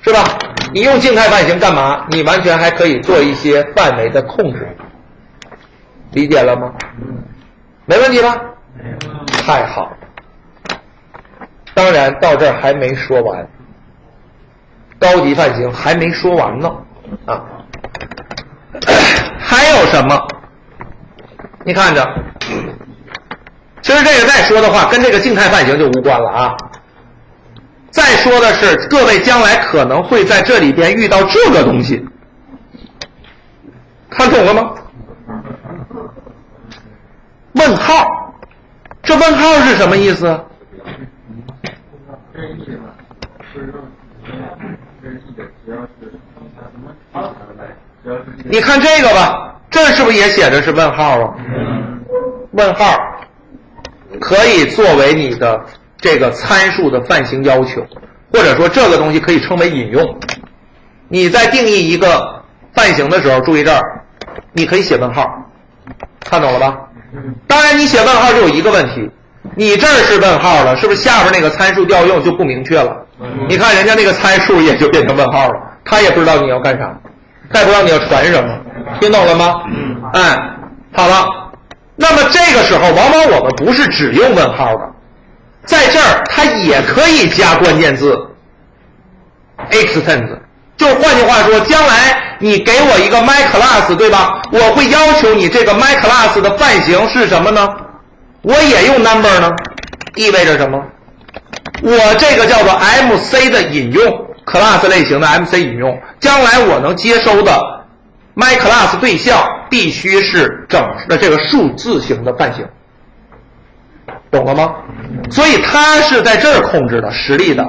是吧？你用静态泛型干嘛？你完全还可以做一些范围的控制，理解了吗？没问题吧？太好。当然到这儿还没说完，高级泛型还没说完呢，啊，还有什么？你看着，其实这个再说的话，跟这个静态泛型就无关了啊。再说的是，各位将来可能会在这里边遇到这个东西，看懂了吗？问号，这问号是什么意思？你看这个吧，这是不是也写着是问号啊？问号可以作为你的。这个参数的泛型要求，或者说这个东西可以称为引用。你在定义一个泛型的时候，注意这儿，你可以写问号，看懂了吧？当然，你写问号就有一个问题，你这儿是问号了，是不是下边那个参数调用就不明确了？你看人家那个参数也就变成问号了，他也不知道你要干啥，他也不知道你要传什么，听懂了吗？哎，好了，那么这个时候，往往我们不是只用问号的。在这儿，它也可以加关键字，extends。就换句话说，将来你给我一个 my class，对吧？我会要求你这个 my class 的泛型是什么呢？我也用 number 呢？意味着什么？我这个叫做 MC 的引用，class 类型的 MC 引用，将来我能接收的 my class 对象必须是整的这个数字型的泛型，懂了吗？所以它是在这儿控制的实例的，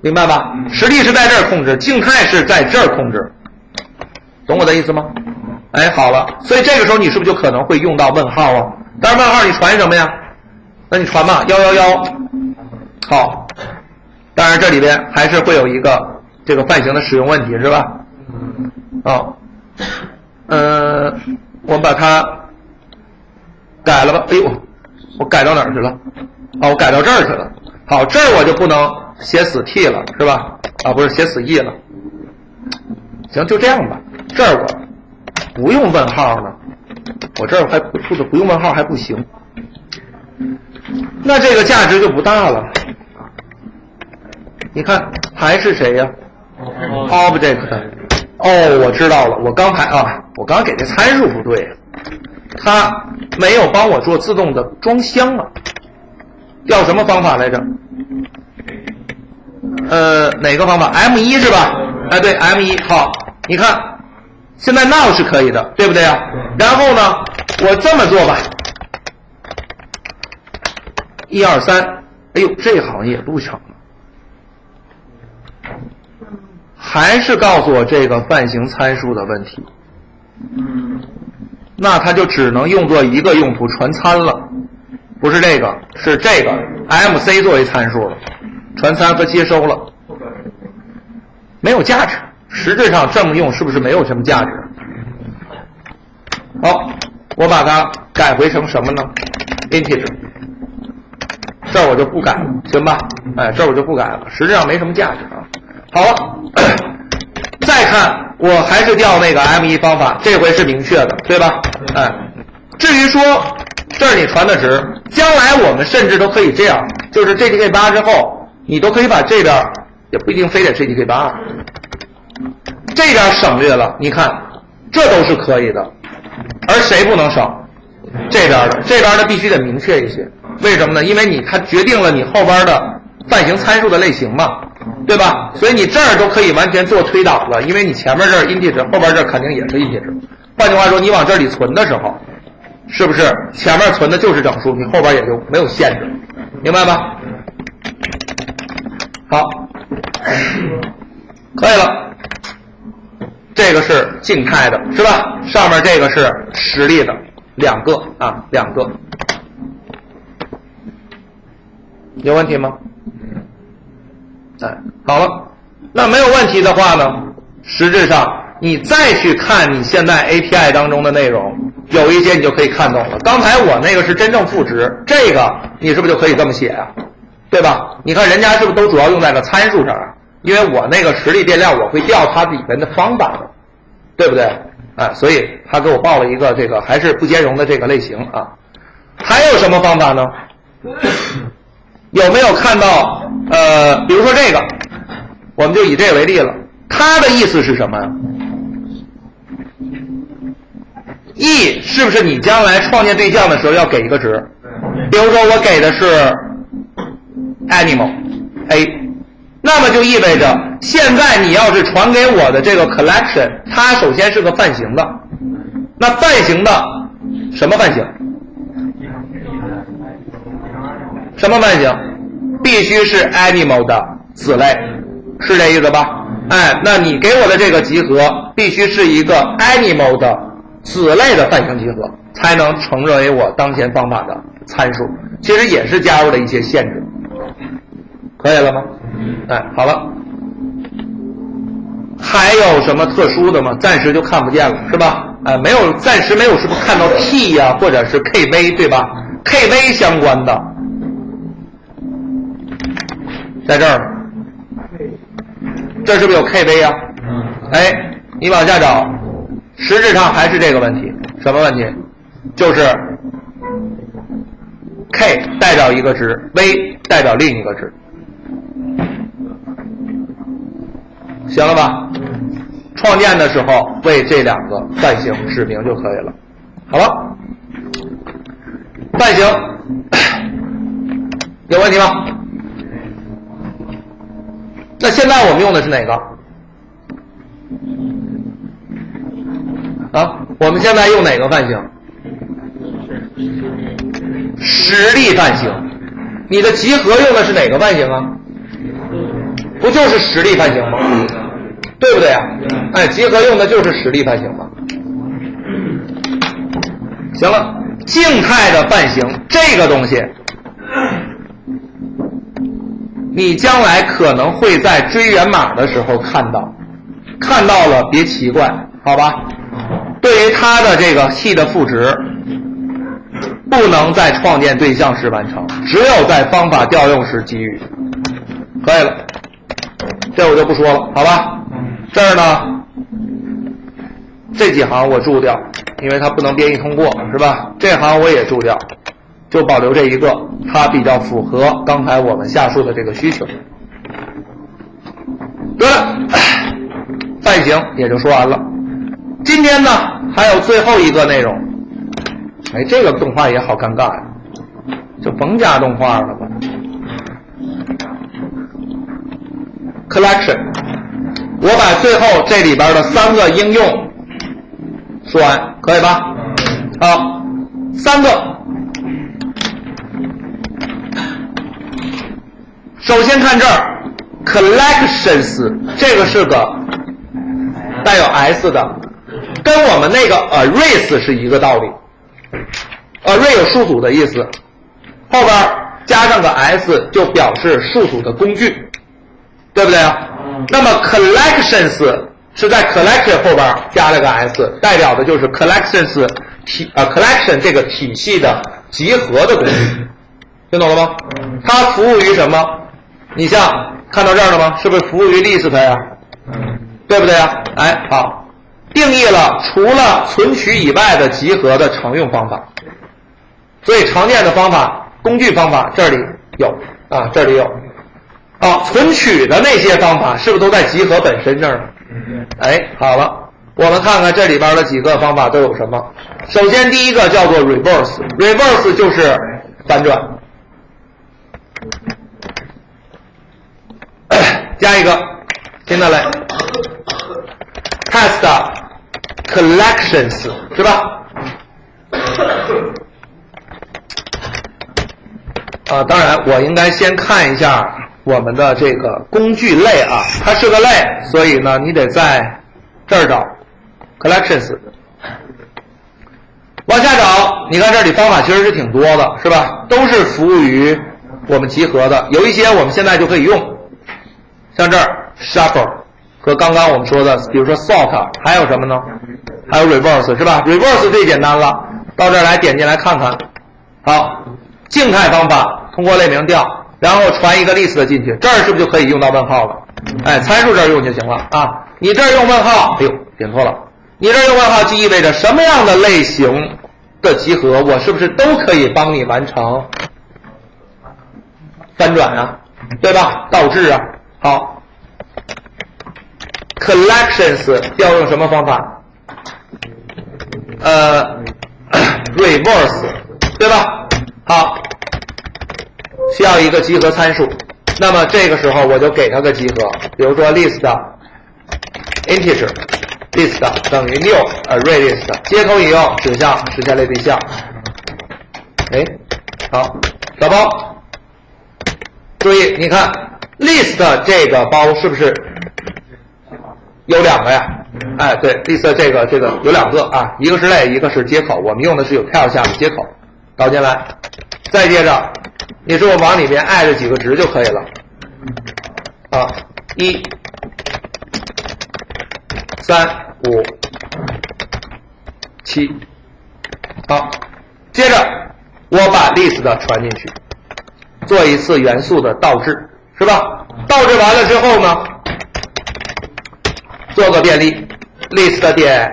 明白吧？实例是在这儿控制，静态是在这儿控制，懂我的意思吗？哎，好了，所以这个时候你是不是就可能会用到问号啊？但是问号你传什么呀？那你传吧，幺幺幺。好，当然这里边还是会有一个这个泛型的使用问题，是吧？啊，嗯，我们把它改了吧？哎呦，我改到哪儿去了？哦，我改到这儿去了。好，这儿我就不能写死 t 了，是吧？啊，不是写死 e 了。行，就这样吧。这儿我。不用问号了，我这儿还不不不用问号还不行，那这个价值就不大了。你看还是谁呀？object。哦，我知道了，我刚才啊，我刚给这参数不对，它没有帮我做自动的装箱啊。要什么方法来着？呃，哪个方法？M 一是吧？哎，对，M 一。好，你看。现在 now 是可以的，对不对啊？然后呢，我这么做吧，一二三，哎呦，这行也不成了，还是告诉我这个泛型参数的问题。那它就只能用作一个用途传参了，不是这个，是这个 MC 作为参数了，传参和接收了，没有价值。实质上这么用是不是没有什么价值？好，我把它改回成什么呢？integer。这儿我就不改了，行吧？哎，这儿我就不改了，实质上没什么价值啊。好了，再看，我还是调那个 M 一方法，这回是明确的，对吧？哎，至于说这儿你传的值，将来我们甚至都可以这样，就是 GTK 八之后，你都可以把这边也不一定非得 GTK 八。这边省略了，你看，这都是可以的，而谁不能省？这边的，这边的必须得明确一些。为什么呢？因为你它决定了你后边的泛型参数的类型嘛，对吧？所以你这儿都可以完全做推导了，因为你前面这儿 integer，后边这肯定也是 integer。换句话说，你往这里存的时候，是不是前面存的就是整数，你后边也就没有限制，明白吧？好，可以了。这个是静态的，是吧？上面这个是实例的，两个啊，两个，有问题吗？哎，好了，那没有问题的话呢，实质上你再去看你现在 API 当中的内容，有一些你就可以看懂了。刚才我那个是真正赋值，这个你是不是就可以这么写啊？对吧？你看人家是不是都主要用在了参数上啊？因为我那个实例变量，我会调它里边的方法，对不对？哎，所以他给我报了一个这个还是不兼容的这个类型啊。还有什么方法呢？有没有看到？呃，比如说这个，我们就以这为例了。它的意思是什么呀？e 是不是你将来创建对象的时候要给一个值？比如说我给的是 animal a。那么就意味着，现在你要是传给我的这个 collection，它首先是个泛型的。那泛型的什么泛型？什么泛型？必须是 animal 的子类，是这意思吧？哎，那你给我的这个集合必须是一个 animal 的子类的泛型集合，才能承认为我当前方法的参数。其实也是加入了一些限制，可以了吗？哎，好了，还有什么特殊的吗？暂时就看不见了，是吧？哎，没有，暂时没有，是不是看到 T 呀，或者是 KV 对吧？KV 相关的，在这儿，这是不是有 KV 呀？哎，你往下找，实质上还是这个问题，什么问题？就是 K 代表一个值，V 代表另一个值。行了吧？创建的时候为这两个泛型指明就可以了。好了，泛型 有问题吗？那现在我们用的是哪个？啊，我们现在用哪个范型？实例范型。你的集合用的是哪个范型啊？不就是实例范型吗？对不对啊？哎，集合用的就是实例范型嘛。行了，静态的范型这个东西，你将来可能会在追源码的时候看到，看到了别奇怪，好吧？对于它的这个系的赋值，不能在创建对象时完成，只有在方法调用时给予。可以了，这我就不说了，好吧？这儿呢，这几行我注掉，因为它不能编译通过，是吧？这行我也注掉，就保留这一个，它比较符合刚才我们下述的这个需求。得了，范型也就说完了。今天呢，还有最后一个内容。哎，这个动画也好尴尬呀，就甭加动画了吧。Collection，我把最后这里边的三个应用说完，可以吧？好，三个。首先看这儿，Collections，这个是个带有 s 的。跟我们那个 arrays 是一个道理，array 有数组的意思，后边加上个 s 就表示数组的工具，对不对啊？那么 collections 是在 collection 后边加了个 s，代表的就是 collections 体啊 collection 这个体系的集合的工具，听懂了吗？它服务于什么？你像看到这儿了吗？是不是服务于 list 呀？对不对啊？哎，好。定义了除了存取以外的集合的常用方法，所以常见的方法、工具方法这里有啊，这里有啊，存取的那些方法是不是都在集合本身这儿？哎，好了，我们看看这里边的几个方法都有什么。首先第一个叫做 reverse，reverse 就是反转，加一个新的来。test collections 是吧？啊，当然，我应该先看一下我们的这个工具类啊，它是个类，所以呢，你得在这儿找 collections，往下找，你看这里方法其实是挺多的，是吧？都是服务于我们集合的，有一些我们现在就可以用，像这儿 shuffle。和刚刚我们说的，比如说 sort，还有什么呢？还有 reverse 是吧？reverse 最简单了，到这儿来点进来看看。好，静态方法，通过类名调，然后传一个 list 进去，这儿是不是就可以用到问号了？哎，参数这儿用就行了啊。你这儿用问号，哎呦，点错了。你这儿用问号，就意味着什么样的类型的集合，我是不是都可以帮你完成翻转啊？对吧？倒置啊？好。Collections 要用什么方法？呃，reverse，对吧？好，需要一个集合参数。那么这个时候我就给它个集合，比如说 list integer list 等于 new array list，接口引用指向实现类对象。哎，好，小包，注意，你看 list 这个包是不是？有两个呀，哎，对，list 这个这个有两个啊，一个是类，一个是接口。我们用的是有 tail 下的接口，导进来，再接着，你说我往里面 add 几个值就可以了？啊，一、三、五、七，好，接着我把 list 传进去，做一次元素的倒置，是吧？倒置完了之后呢？做个便利，list 点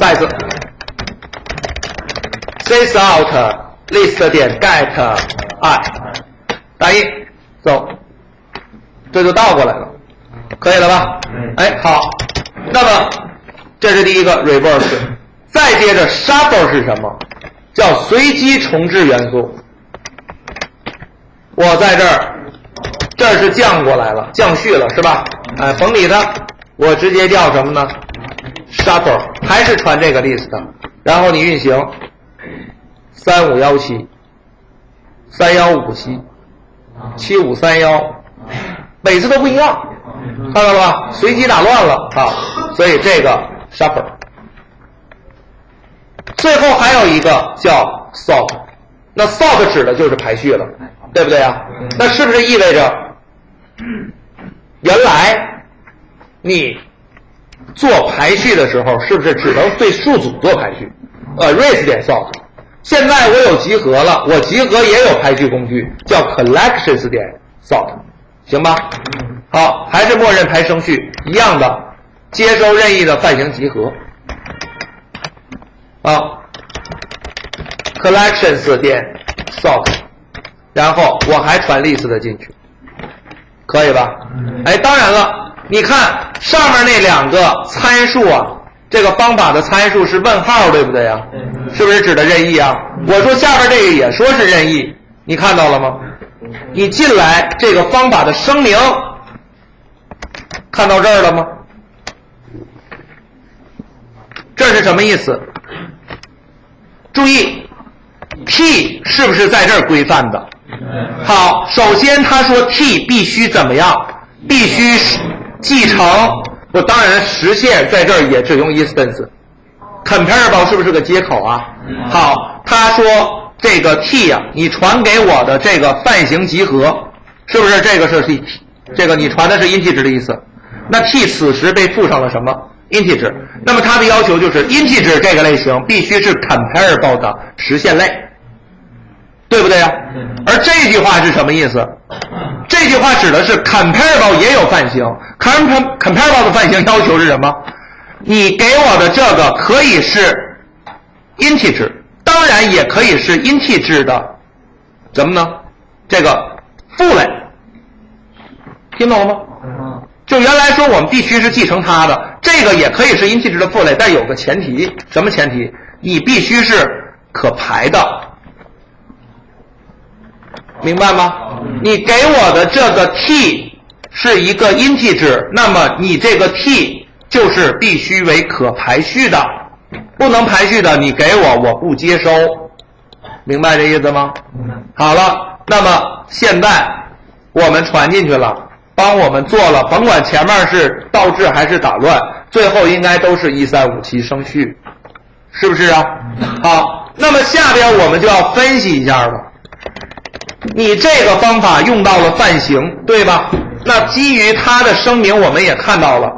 size sys out list 点 get i 打印走，这就倒过来了，可以了吧？哎，好，那么这是第一个 reverse，再接着 shuffle 是什么？叫随机重置元素。我在这儿这是降过来了，降序了是吧？哎，甭理它，我直接调什么呢？shuffle 还是传这个 list，然后你运行三五幺七、三幺五七、七五三幺，每次都不一样，看到了吧？随机打乱了啊，所以这个 shuffle。最后还有一个叫 sort，那 sort 指的就是排序了，对不对啊？那是不是意味着 原来你做排序的时候，是不是只能对数组做排序？呃，raise 点 sort。现在我有集合了，我集合也有排序工具，叫 collections 点 sort，行吧？好，还是默认排生序一样的，接收任意的泛型集合。啊，collections 点 sort，然后我还传 list 的进去，可以吧？哎，当然了，你看上面那两个参数啊，这个方法的参数是问号，对不对呀？是不是指的任意啊？我说下边这个也说是任意，你看到了吗？你进来这个方法的声明，看到这儿了吗？这是什么意思？注意，T 是不是在这儿规范的？好，首先他说 T 必须怎么样？必须继承。我当然实现在这儿也只用 instance。comparable 是不是个接口啊？好，他说这个 T 呀，你传给我的这个泛型集合，是不是这个是 T？这个你传的是 int 的意思？那 T 此时被附上了什么？integer，那么它的要求就是 integer 这个类型必须是 comparable 的实现类，对不对呀？而这句话是什么意思？这句话指的是 comparable 也有泛型，compar comparable 的泛型要求是什么？你给我的这个可以是 integer，当然也可以是 integer 的，怎么呢？这个父类，听懂了吗？就原来说我们必须是继承它的，这个也可以是 integer 的父类，但有个前提，什么前提？你必须是可排的，明白吗？你给我的这个 t 是一个 integer，那么你这个 t 就是必须为可排序的，不能排序的你给我我不接收，明白这意思吗？好了，那么现在我们传进去了。帮我们做了，甭管前面是倒置还是打乱，最后应该都是一三五七升序，是不是啊？好，那么下边我们就要分析一下了。你这个方法用到了泛型，对吧？那基于它的声明，我们也看到了，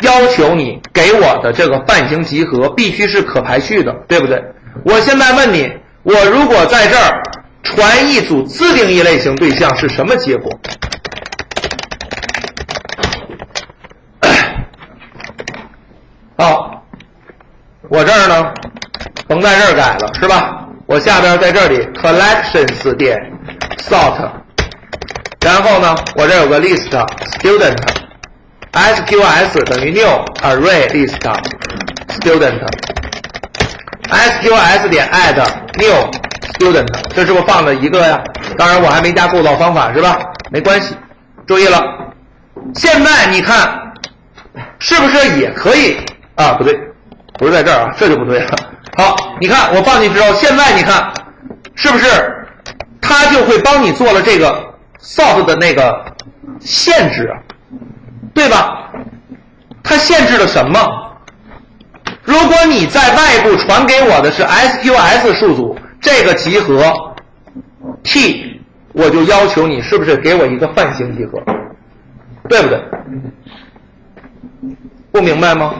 要求你给我的这个泛型集合必须是可排序的，对不对？我现在问你，我如果在这儿传一组自定义类型对象，是什么结果？好，我这儿呢，甭在这儿改了，是吧？我下边在这里 collections 点 sort，然后呢，我这有个 list student，sqs 等于 new array list student，sqs 点 add new student，这是不是放了一个呀？当然我还没加构造方法，是吧？没关系，注意了，现在你看，是不是也可以？啊，不对，不是在这儿啊，这就不对了。好，你看我放进去之后，现在你看，是不是它就会帮你做了这个 sort 的那个限制，对吧？它限制了什么？如果你在外部传给我的是 SQS 数组这个集合 T，我就要求你是不是给我一个泛型集合，对不对？不明白吗？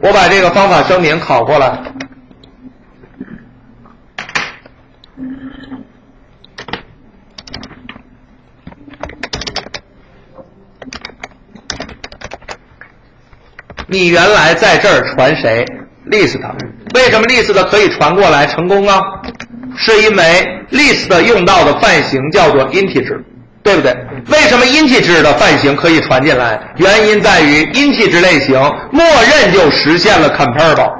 我把这个方法声明拷过来。你原来在这儿传谁？list，为什么 list 可以传过来成功啊？是因为 list 用到的泛型叫做 integer。对不对？为什么 integer 的泛型可以传进来？原因在于 integer 类型默认就实现了 comparable。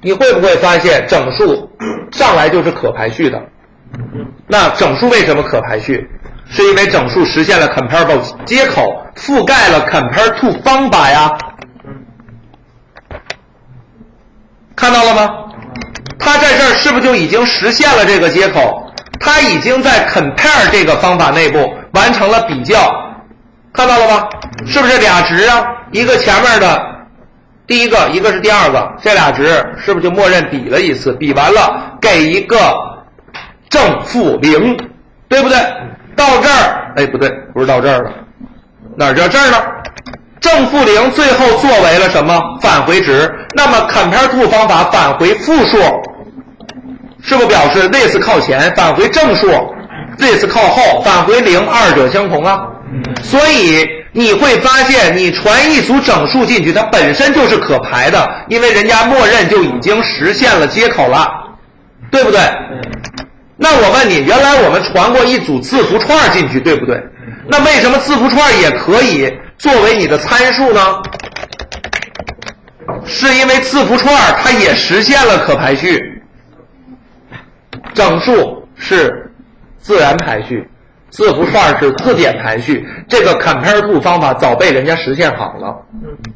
你会不会发现整数上来就是可排序的？那整数为什么可排序？是因为整数实现了 comparable 接口，覆盖了 compare to 方法呀。看到了吗？它在这儿是不是就已经实现了这个接口？它已经在 compare 这个方法内部完成了比较，看到了吗？是不是俩值啊？一个前面的第一个，一个是第二个，这俩值是不是就默认比了一次？比完了给一个正负零，对不对？到这儿，哎，不对，不是到这儿了，哪儿叫这儿呢？正负零最后作为了什么？返回值。那么 compare to 方法返回负数，是不是表示 this 靠前，返回正数，this 靠后，返回零，二者相同啊？所以你会发现，你传一组整数进去，它本身就是可排的，因为人家默认就已经实现了接口了，对不对？那我问你，原来我们传过一组字符串进去，对不对？那为什么字符串也可以作为你的参数呢？是因为字符串它也实现了可排序，整数是自然排序，字符串是字典排序。这个 compare to 方法早被人家实现好了，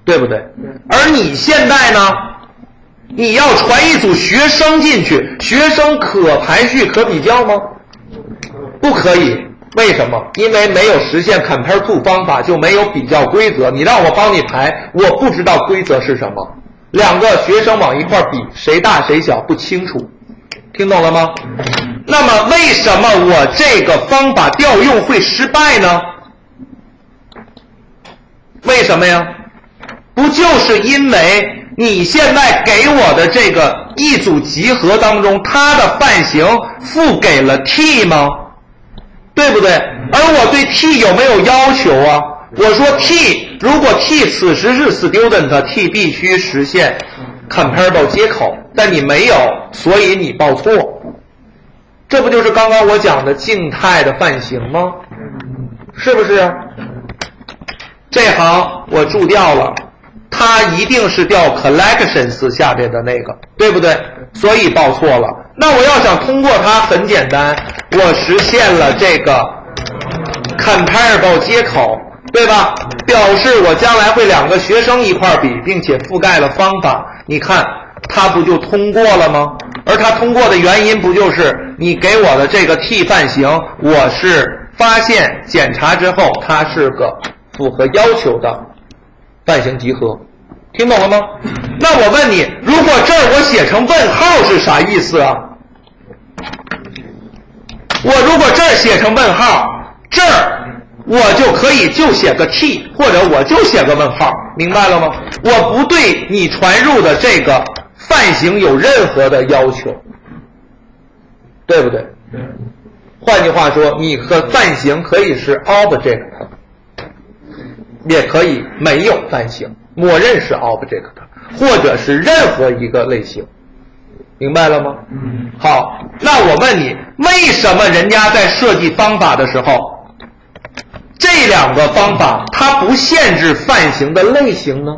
对不对？而你现在呢？你要传一组学生进去，学生可排序可比较吗？不可以，为什么？因为没有实现 compare to 方法，就没有比较规则。你让我帮你排，我不知道规则是什么。两个学生往一块比，谁大谁小不清楚，听懂了吗？那么为什么我这个方法调用会失败呢？为什么呀？不就是因为？你现在给我的这个一组集合当中，它的范型赋给了 t 吗？对不对？而我对 t 有没有要求啊？我说 t 如果 t 此时是 student，t 必须实现 comparable 接口，但你没有，所以你报错。这不就是刚刚我讲的静态的范型吗？是不是？这行我注掉了。它一定是调 collections 下边的那个，对不对？所以报错了。那我要想通过它，很简单，我实现了这个 comparable 接口，对吧？表示我将来会两个学生一块比，并且覆盖了方法。你看，它不就通过了吗？而它通过的原因，不就是你给我的这个替范型，我是发现检查之后，它是个符合要求的。范型集合，听懂了吗？那我问你，如果这儿我写成问号是啥意思啊？我如果这儿写成问号，这儿我就可以就写个 t，或者我就写个问号，明白了吗？我不对你传入的这个范型有任何的要求，对不对？换句话说，你和范型可以是 object。也可以没有范型，默认是 object，或者是任何一个类型，明白了吗？嗯。好，那我问你，为什么人家在设计方法的时候，这两个方法它不限制泛型的类型呢？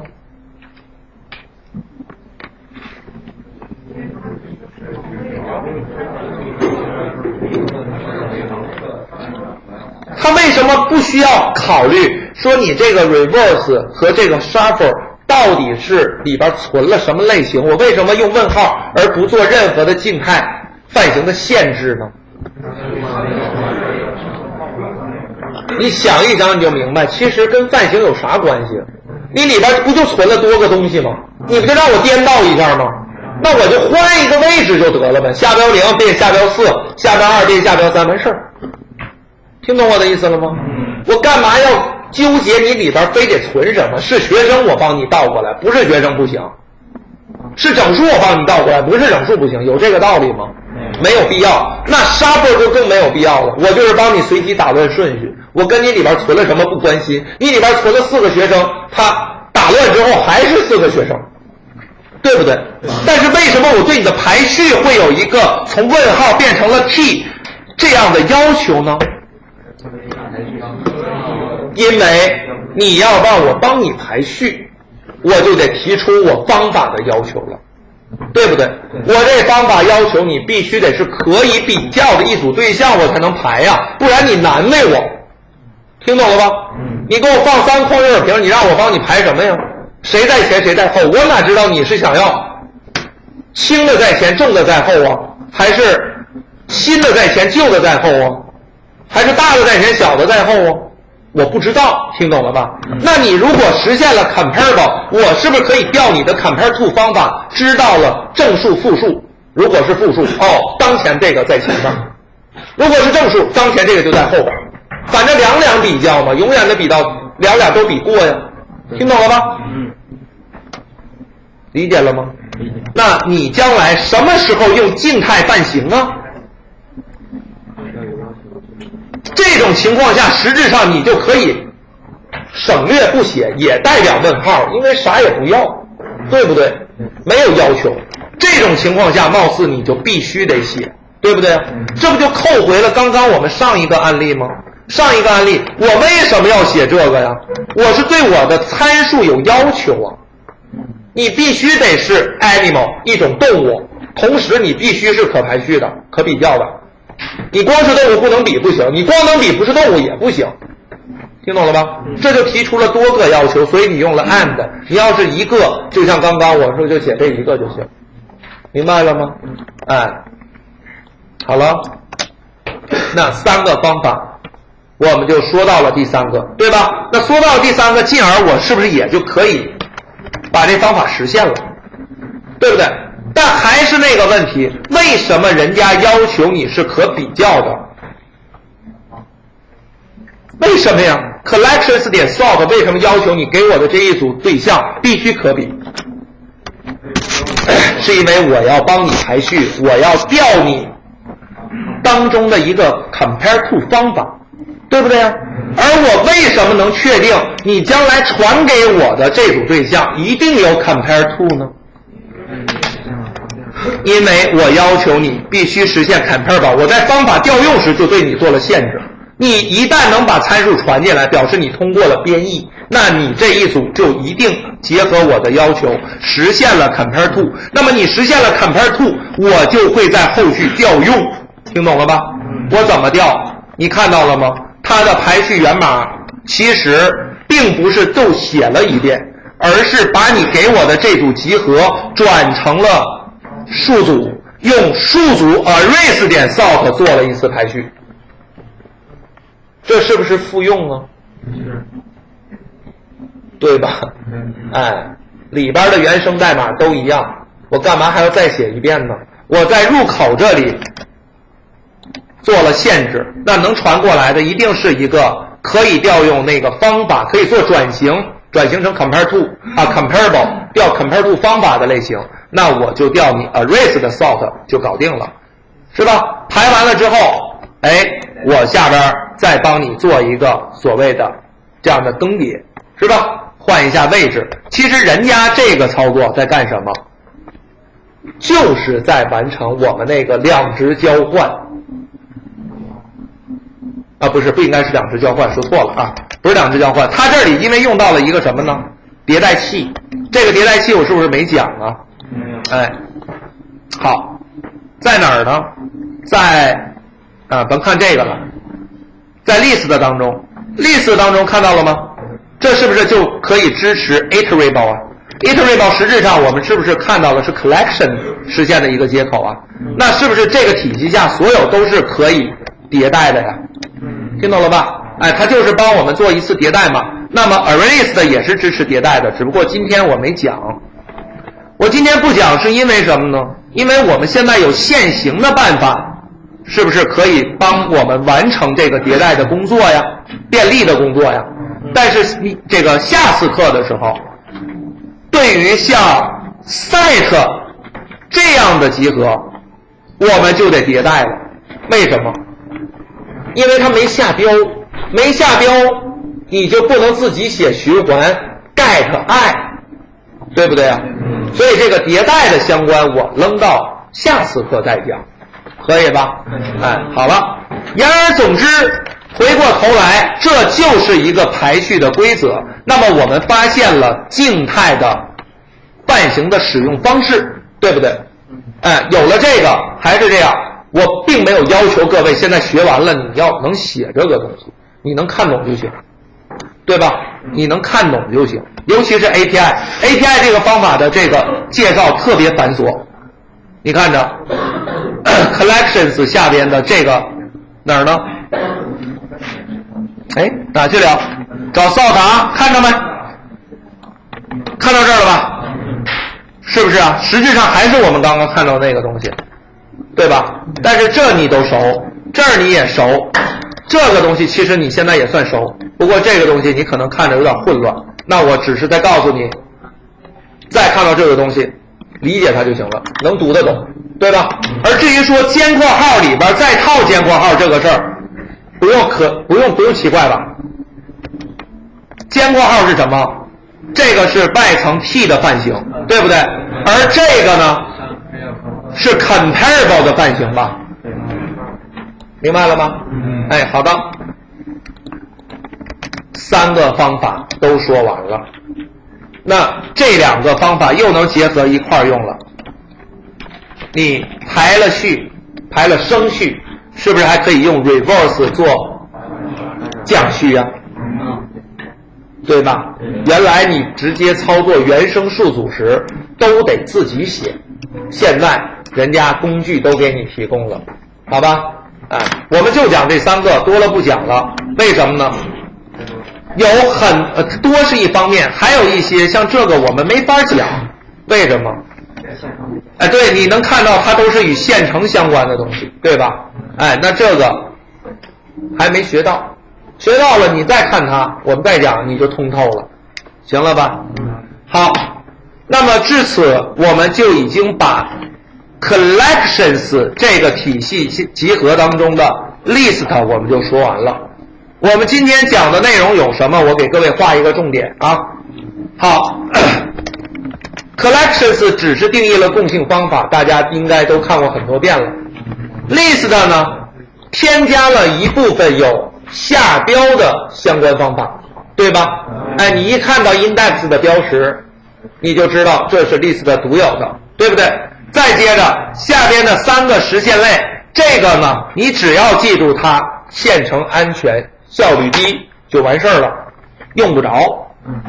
他为什么不需要考虑说你这个 reverse 和这个 shuffle 到底是里边存了什么类型？我为什么用问号而不做任何的静态范型的限制呢？你想一想你就明白，其实跟范型有啥关系？你里边不就存了多个东西吗？你不就让我颠倒一下吗？那我就换一个位置就得了呗，下标零变下标四，下标二变下标三，完事儿。听懂我的意思了吗？我干嘛要纠结你里边非得存什么？是学生我帮你倒过来，不是学生不行；是整数我帮你倒过来，不是整数不行。有这个道理吗？没有必要。那 shuffle 就更没有必要了。我就是帮你随机打乱顺序，我跟你里边存了什么不关心。你里边存了四个学生，他打乱之后还是四个学生，对不对？但是为什么我对你的排序会有一个从问号变成了 t 这样的要求呢？因为你要让我帮你排序，我就得提出我方法的要求了，对不对？我这方法要求你必须得是可以比较的一组对象，我才能排呀，不然你难为我。听懂了吧？你给我放三空热水瓶，你让我帮你排什么呀？谁在前谁在后？我哪知道你是想要轻的在前，重的在后啊？还是新的在前，旧的在后啊？还是大的在前，小的在后啊？我不知道，听懂了吧？那你如果实现了 comparable，我是不是可以调你的 compare to 方法，知道了正数、负数？如果是负数，哦，当前这个在前面；如果是正数，当前这个就在后边。反正两两比较嘛，永远的比到两俩都比过呀，听懂了吧？嗯，理解了吗？那你将来什么时候用静态泛型啊？这种情况下，实质上你就可以省略不写，也代表问号，因为啥也不要，对不对？没有要求。这种情况下，貌似你就必须得写，对不对？这不就扣回了刚刚我们上一个案例吗？上一个案例，我为什么要写这个呀？我是对我的参数有要求啊！你必须得是 animal 一种动物，同时你必须是可排序的、可比较的。你光是动物不能比不行，你光能比不是动物也不行。听懂了吗？这就提出了多个要求，所以你用了 and。你要是一个，就像刚刚我说就写这一个就行，明白了吗？哎，好了，那三个方法。我们就说到了第三个，对吧？那说到第三个，进而我是不是也就可以把这方法实现了，对不对？但还是那个问题，为什么人家要求你是可比较的？为什么呀？collections 点 sort 为什么要求你给我的这一组对象必须可比？是因为我要帮你排序，我要调你当中的一个 compare to 方法。对不对呀？而我为什么能确定你将来传给我的这组对象一定有 compare to 呢？因为我要求你必须实现 comparable，我在方法调用时就对你做了限制。你一旦能把参数传进来，表示你通过了编译，那你这一组就一定结合我的要求实现了 compare to。那么你实现了 compare to，我就会在后续调用，听懂了吧？我怎么调？你看到了吗？它的排序源码其实并不是就写了一遍，而是把你给我的这组集合转成了数组，用数组 arrays 点 sort 做了一次排序，这是不是复用啊？对吧？哎，里边的原生代码都一样，我干嘛还要再写一遍呢？我在入口这里。做了限制，那能传过来的一定是一个可以调用那个方法，可以做转型，转型成 compare to 啊 comparable 调 compare to 方法的类型，那我就调你 arrays 的 sort 就搞定了，是吧？排完了之后，哎，我下边再帮你做一个所谓的这样的更迭，是吧？换一下位置，其实人家这个操作在干什么？就是在完成我们那个量值交换。啊，不是，不应该是两值交换，说错了啊，不是两值交换。它这里因为用到了一个什么呢？迭代器。这个迭代器我是不是没讲啊？哎，好，在哪儿呢？在啊，甭看这个了，在 list 当中，list 当中看到了吗？这是不是就可以支持 iterable 啊？iterable 实质上我们是不是看到了是 collection 实现的一个接口啊？那是不是这个体系下所有都是可以迭代的呀？听懂了吧？哎，它就是帮我们做一次迭代嘛。那么 arrays 的也是支持迭代的，只不过今天我没讲。我今天不讲是因为什么呢？因为我们现在有现行的办法，是不是可以帮我们完成这个迭代的工作呀？便利的工作呀。但是你这个下次课的时候，对于像 set 这样的集合，我们就得迭代了。为什么？因为它没下标，没下标，你就不能自己写循环 get i，对不对啊？所以这个迭代的相关，我扔到下次课再讲，可以吧？哎，好了。言而总之，回过头来，这就是一个排序的规则。那么我们发现了静态的半形的使用方式，对不对？哎，有了这个还是这样，我并没有要求各位现在学完了你要能写这个东西，你能看懂就行，对吧？你能看懂就行，尤其是 API，API 这个方法的这个介绍特别繁琐，你看着 collections 下边的这个哪儿呢？哎，哪去了？找扫塔，看到没？看到这儿了吧？是不是啊？实际上还是我们刚刚看到那个东西，对吧？但是这你都熟，这儿你也熟，这个东西其实你现在也算熟。不过这个东西你可能看着有点混乱，那我只是在告诉你，再看到这个东西，理解它就行了，能读得懂，对吧？而至于说尖括号里边再套尖括号这个事儿，不用可不用不用奇怪吧？尖括号是什么？这个是外层 t 的泛型，对不对？而这个呢，是 comparable 的泛型吧？明白了吗？哎，好的。三个方法都说完了，那这两个方法又能结合一块用了。你排了序，排了升序，是不是还可以用 reverse 做降序呀？对吧？原来你直接操作原生数组时都得自己写，现在人家工具都给你提供了，好吧？哎，我们就讲这三个，多了不讲了。为什么呢？有很呃多是一方面，还有一些像这个我们没法讲，为什么？哎，对，你能看到它都是与县城相关的东西，对吧？哎，那这个还没学到。学到了，你再看它，我们再讲，你就通透了，行了吧？好，那么至此，我们就已经把 collections 这个体系集合当中的 list 我们就说完了。我们今天讲的内容有什么？我给各位画一个重点啊。好，collections 只是定义了共性方法，大家应该都看过很多遍了。list 呢，添加了一部分有。下标的相关方法，对吧？哎，你一看到 index 的标识，你就知道这是 list 的独有的，对不对？再接着下边的三个实现类，这个呢，你只要记住它线程安全、效率低就完事儿了，用不着，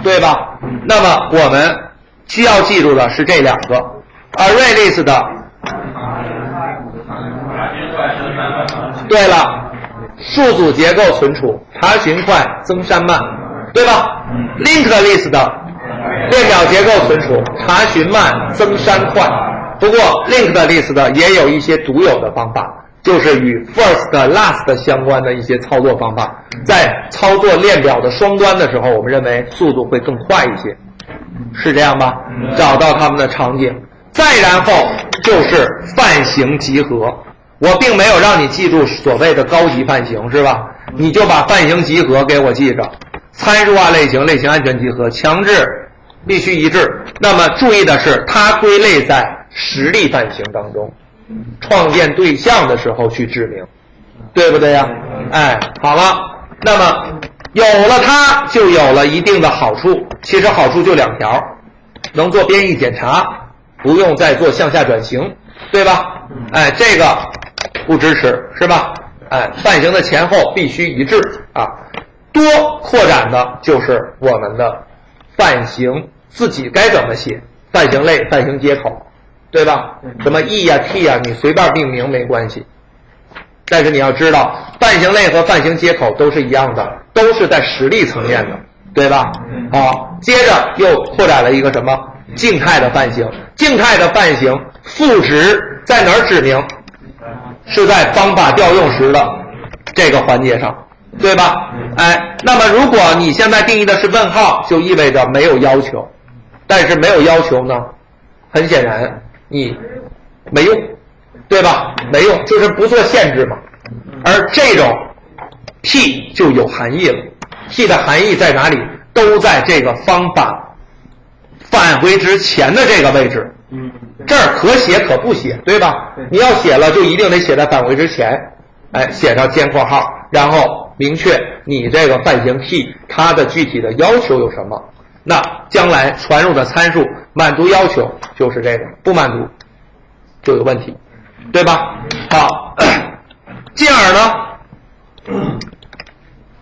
对吧？那么我们需要记住的是这两个，array list 的。对了。数组结构存储查询快增删慢，对吧？Linked list 的列表结构存储查询慢增删快。不过 Linked list 的也有一些独有的方法，就是与 First Last 相关的一些操作方法。在操作链表的双端的时候，我们认为速度会更快一些，是这样吧？找到它们的场景，再然后就是泛型集合。我并没有让你记住所谓的高级泛型，是吧？你就把泛型集合给我记着，参数化类型、类型安全集合，强制必须一致。那么注意的是，它归类在实例泛型当中，创建对象的时候去指明，对不对呀？哎，好了，那么有了它，就有了一定的好处。其实好处就两条，能做编译检查，不用再做向下转型，对吧？哎，这个。不支持是吧？哎，泛型的前后必须一致啊。多扩展的就是我们的泛型自己该怎么写？泛型类、泛型接口，对吧？什么 e 呀、t 呀，你随便命名没关系。但是你要知道，泛型类和泛型接口都是一样的，都是在实例层面的，对吧？好，接着又扩展了一个什么静态的泛型？静态的泛型赋值在哪儿指明？是在方法调用时的这个环节上，对吧？哎，那么如果你现在定义的是问号，就意味着没有要求。但是没有要求呢，很显然你没用，对吧？没用，就是不做限制嘛。而这种 T 就有含义了，T 的含义在哪里？都在这个方法返回之前的这个位置。嗯。这儿可写可不写，对吧？你要写了，就一定得写在返回之前，哎，写上尖括号，然后明确你这个泛型 T 它的具体的要求有什么。那将来传入的参数满足要求就是这个，不满足就有问题，对吧？好，进而呢，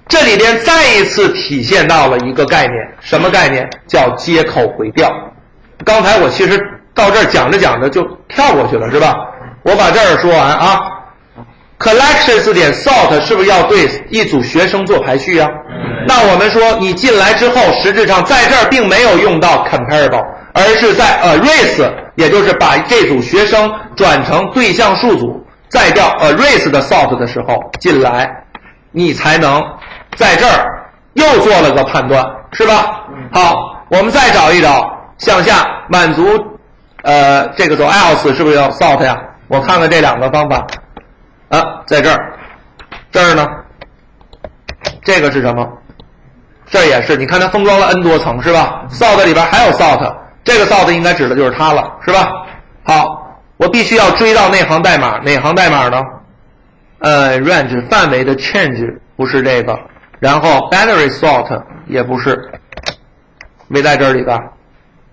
这里边再一次体现到了一个概念，什么概念？叫接口回调。刚才我其实到这儿讲着讲着就跳过去了，是吧？我把这儿说完啊。collections 点 sort 是不是要对一组学生做排序啊？那我们说你进来之后，实质上在这儿并没有用到 comparable，而是在 arrays，也就是把这组学生转成对象数组，再调 arrays 的 sort 的时候进来，你才能在这儿又做了个判断，是吧？好，我们再找一找，向下满足，呃，这个走 else 是不是要 sort 呀？我看看这两个方法。啊，在这儿，这儿呢，这个是什么？这也是，你看它封装了 n 多层是吧？sort 里边还有 sort，这个 sort 应该指的就是它了，是吧？好，我必须要追到那行代码，哪行代码呢？呃，range 范围的 change 不是这个，然后 binary sort 也不是，没在这里吧？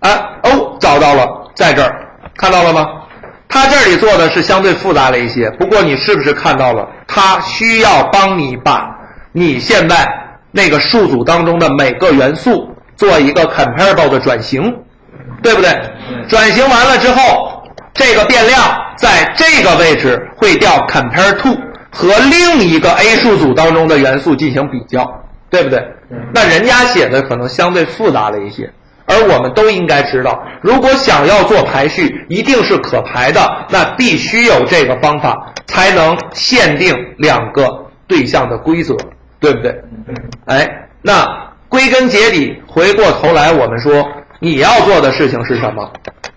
啊，哦，找到了，在这儿，看到了吗？它这里做的是相对复杂了一些，不过你是不是看到了？它需要帮你把你现在那个数组当中的每个元素做一个 comparable 的转型，对不对？转型完了之后，这个变量在这个位置会调 compare to 和另一个 A 数组当中的元素进行比较，对不对？那人家写的可能相对复杂了一些。而我们都应该知道，如果想要做排序，一定是可排的，那必须有这个方法，才能限定两个对象的规则，对不对？哎，那归根结底，回过头来，我们说你要做的事情是什么？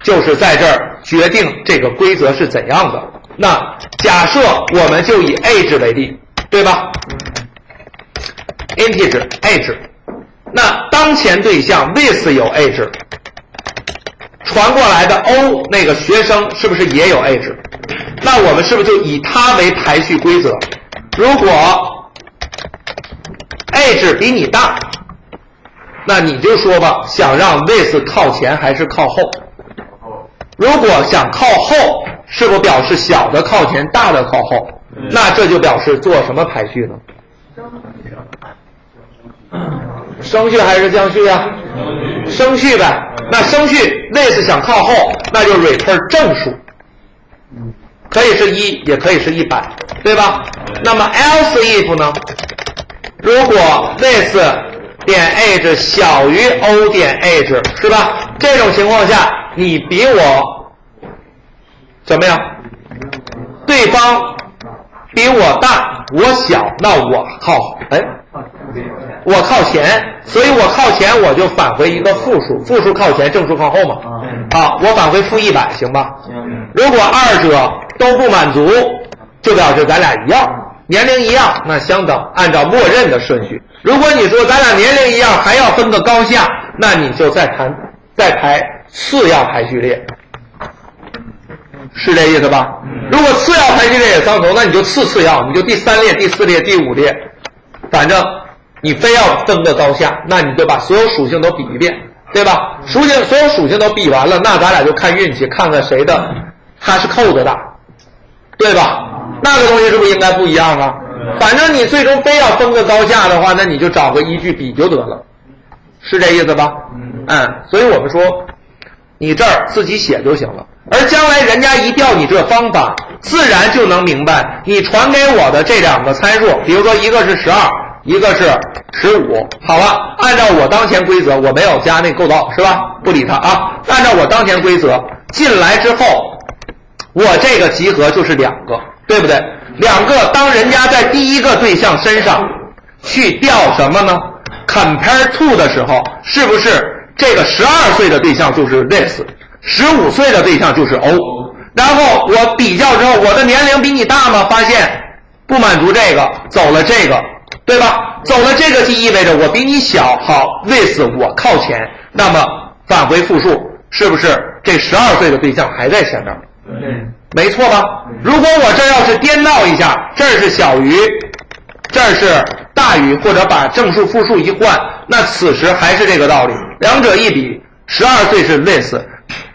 就是在这儿决定这个规则是怎样的。那假设我们就以 age 为例，对吧？integer age。那当前对象 with 有 age，传过来的 o 那个学生是不是也有 age？那我们是不是就以它为排序规则？如果 age 比你大，那你就说吧，想让 this 靠前还是靠后？如果想靠后，是不表示小的靠前，大的靠后？那这就表示做什么排序呢？升序还是降序啊？升序呗。那升序 this 想靠后，那就 return 正数，可以是一，也可以是一百，对吧？那么 else if 呢？如果 this 点 age 小于 o 点 age，是吧？这种情况下，你比我怎么样？对方比我大，我小，那我靠，哎。我靠前，所以我靠前，我就返回一个负数，负数靠前，正数靠后嘛。啊，我返回负一百，行吧？如果二者都不满足，就表示咱俩一样，年龄一样，那相等，按照默认的顺序。如果你说咱俩年龄一样，还要分个高下，那你就再谈再排次要排序列，是这意思吧？如果次要排序列也相同，那你就次次要，你就第三列、第四列、第五列，反正。你非要分个高下，那你就把所有属性都比一遍，对吧？属性所有属性都比完了，那咱俩就看运气，看看谁的它是扣子大，对吧？那个东西是不是应该不一样啊？反正你最终非要分个高下的话，那你就找个依据比就得了，是这意思吧？嗯，所以我们说，你这儿自己写就行了。而将来人家一调你这方法，自然就能明白你传给我的这两个参数，比如说一个是十二。一个是十五，好了，按照我当前规则，我没有加那构造是吧？不理它啊。按照我当前规则进来之后，我这个集合就是两个，对不对？两个，当人家在第一个对象身上去调什么呢？compare to 的时候，是不是这个十二岁的对象就是 this，十五岁的对象就是 o？然后我比较之后，我的年龄比你大吗？发现不满足这个，走了这个。对吧？走了这个就意味着我比你小，好，this 我靠前，那么返回复数，是不是这十二岁的对象还在前面？对，没错吧？如果我这要是颠倒一下，这儿是小于，这儿是大于，或者把正数负数一换，那此时还是这个道理，两者一比，十二岁是 this，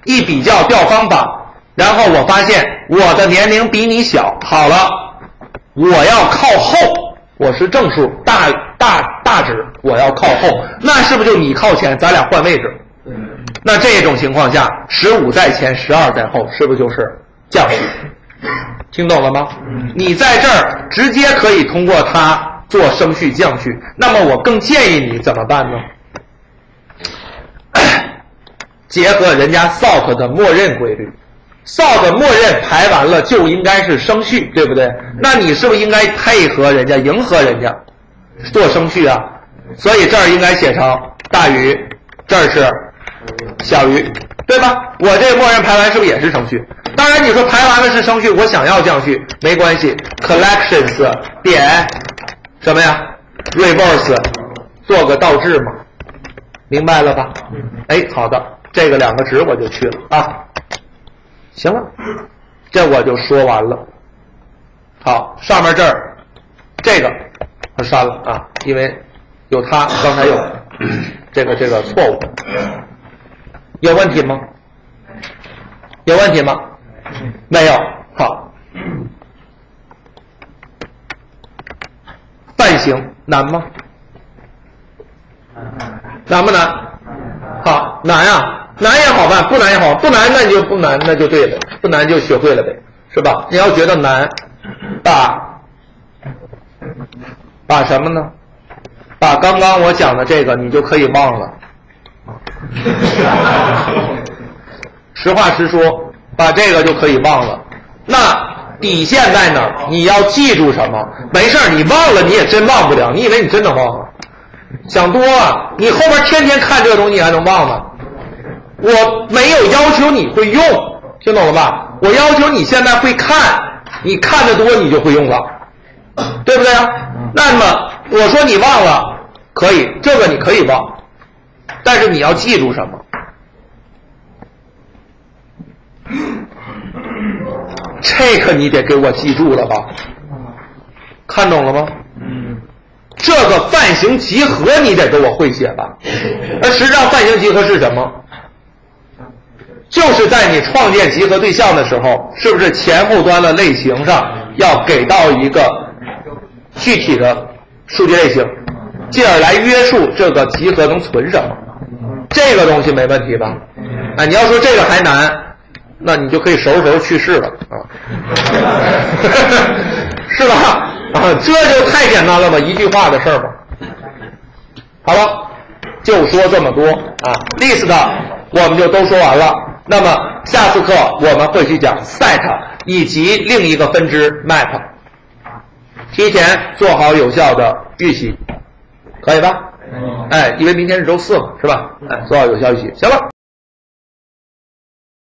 一比较调方法，然后我发现我的年龄比你小，好了，我要靠后，我是正数，大大大指，我要靠后，那是不是就你靠前，咱俩换位置？那这种情况下，十五在前，十二在后，是不是就是降序？听懂了吗？你在这儿直接可以通过它做升序降序。那么我更建议你怎么办呢？结合人家 sort 的默认规律，sort 默认排完了就应该是升序，对不对？那你是不是应该配合人家，迎合人家做升序啊？所以这儿应该写成大于，这儿是小于，对吧？我这默认排完是不是也是升序？当然你说排完了是升序，我想要降序没关系，collections 点什么呀？reverse 做个倒置嘛，明白了吧？哎，好的，这个两个值我就去了啊。行了，这我就说完了。好，上面这儿这个我删了啊，因为有它刚才有这个这个错误，有问题吗？有问题吗？没有。好，半形难吗？难不难？好，难呀，难也好办，不难也好，不难那你就不难，那就对了，不难就学会了呗，是吧？你要觉得难，把把什么呢？把刚刚我讲的这个你就可以忘了。实话实说，把这个就可以忘了。那底线在哪儿？你要记住什么？没事儿，你忘了你也真忘不了。你以为你真能忘啊？想多了。你后边天天看这个东西，你还能忘吗？我没有要求你会用，听懂了吧？我要求你现在会看，你看的多，你就会用了，对不对啊？那么我说你忘了，可以，这个你可以忘，但是你要记住什么？这个你得给我记住了吧？看懂了吗？这个范型集合你得给我会写吧？而实际上范型集合是什么？就是在你创建集合对象的时候，是不是前后端的类型上要给到一个具体的数据类型，进而来约束这个集合能存什么？这个东西没问题吧？啊，你要说这个还难，那你就可以收拾收拾去世了啊，是吧？啊，这就太简单了吧，一句话的事儿吧。好了，就说这么多啊，list 我们就都说完了。那么下次课我们会去讲 set 以及另一个分支 map，提前做好有效的预习，可以吧？哎，因为明天是周四嘛，是吧？哎，做好有效预习，行了。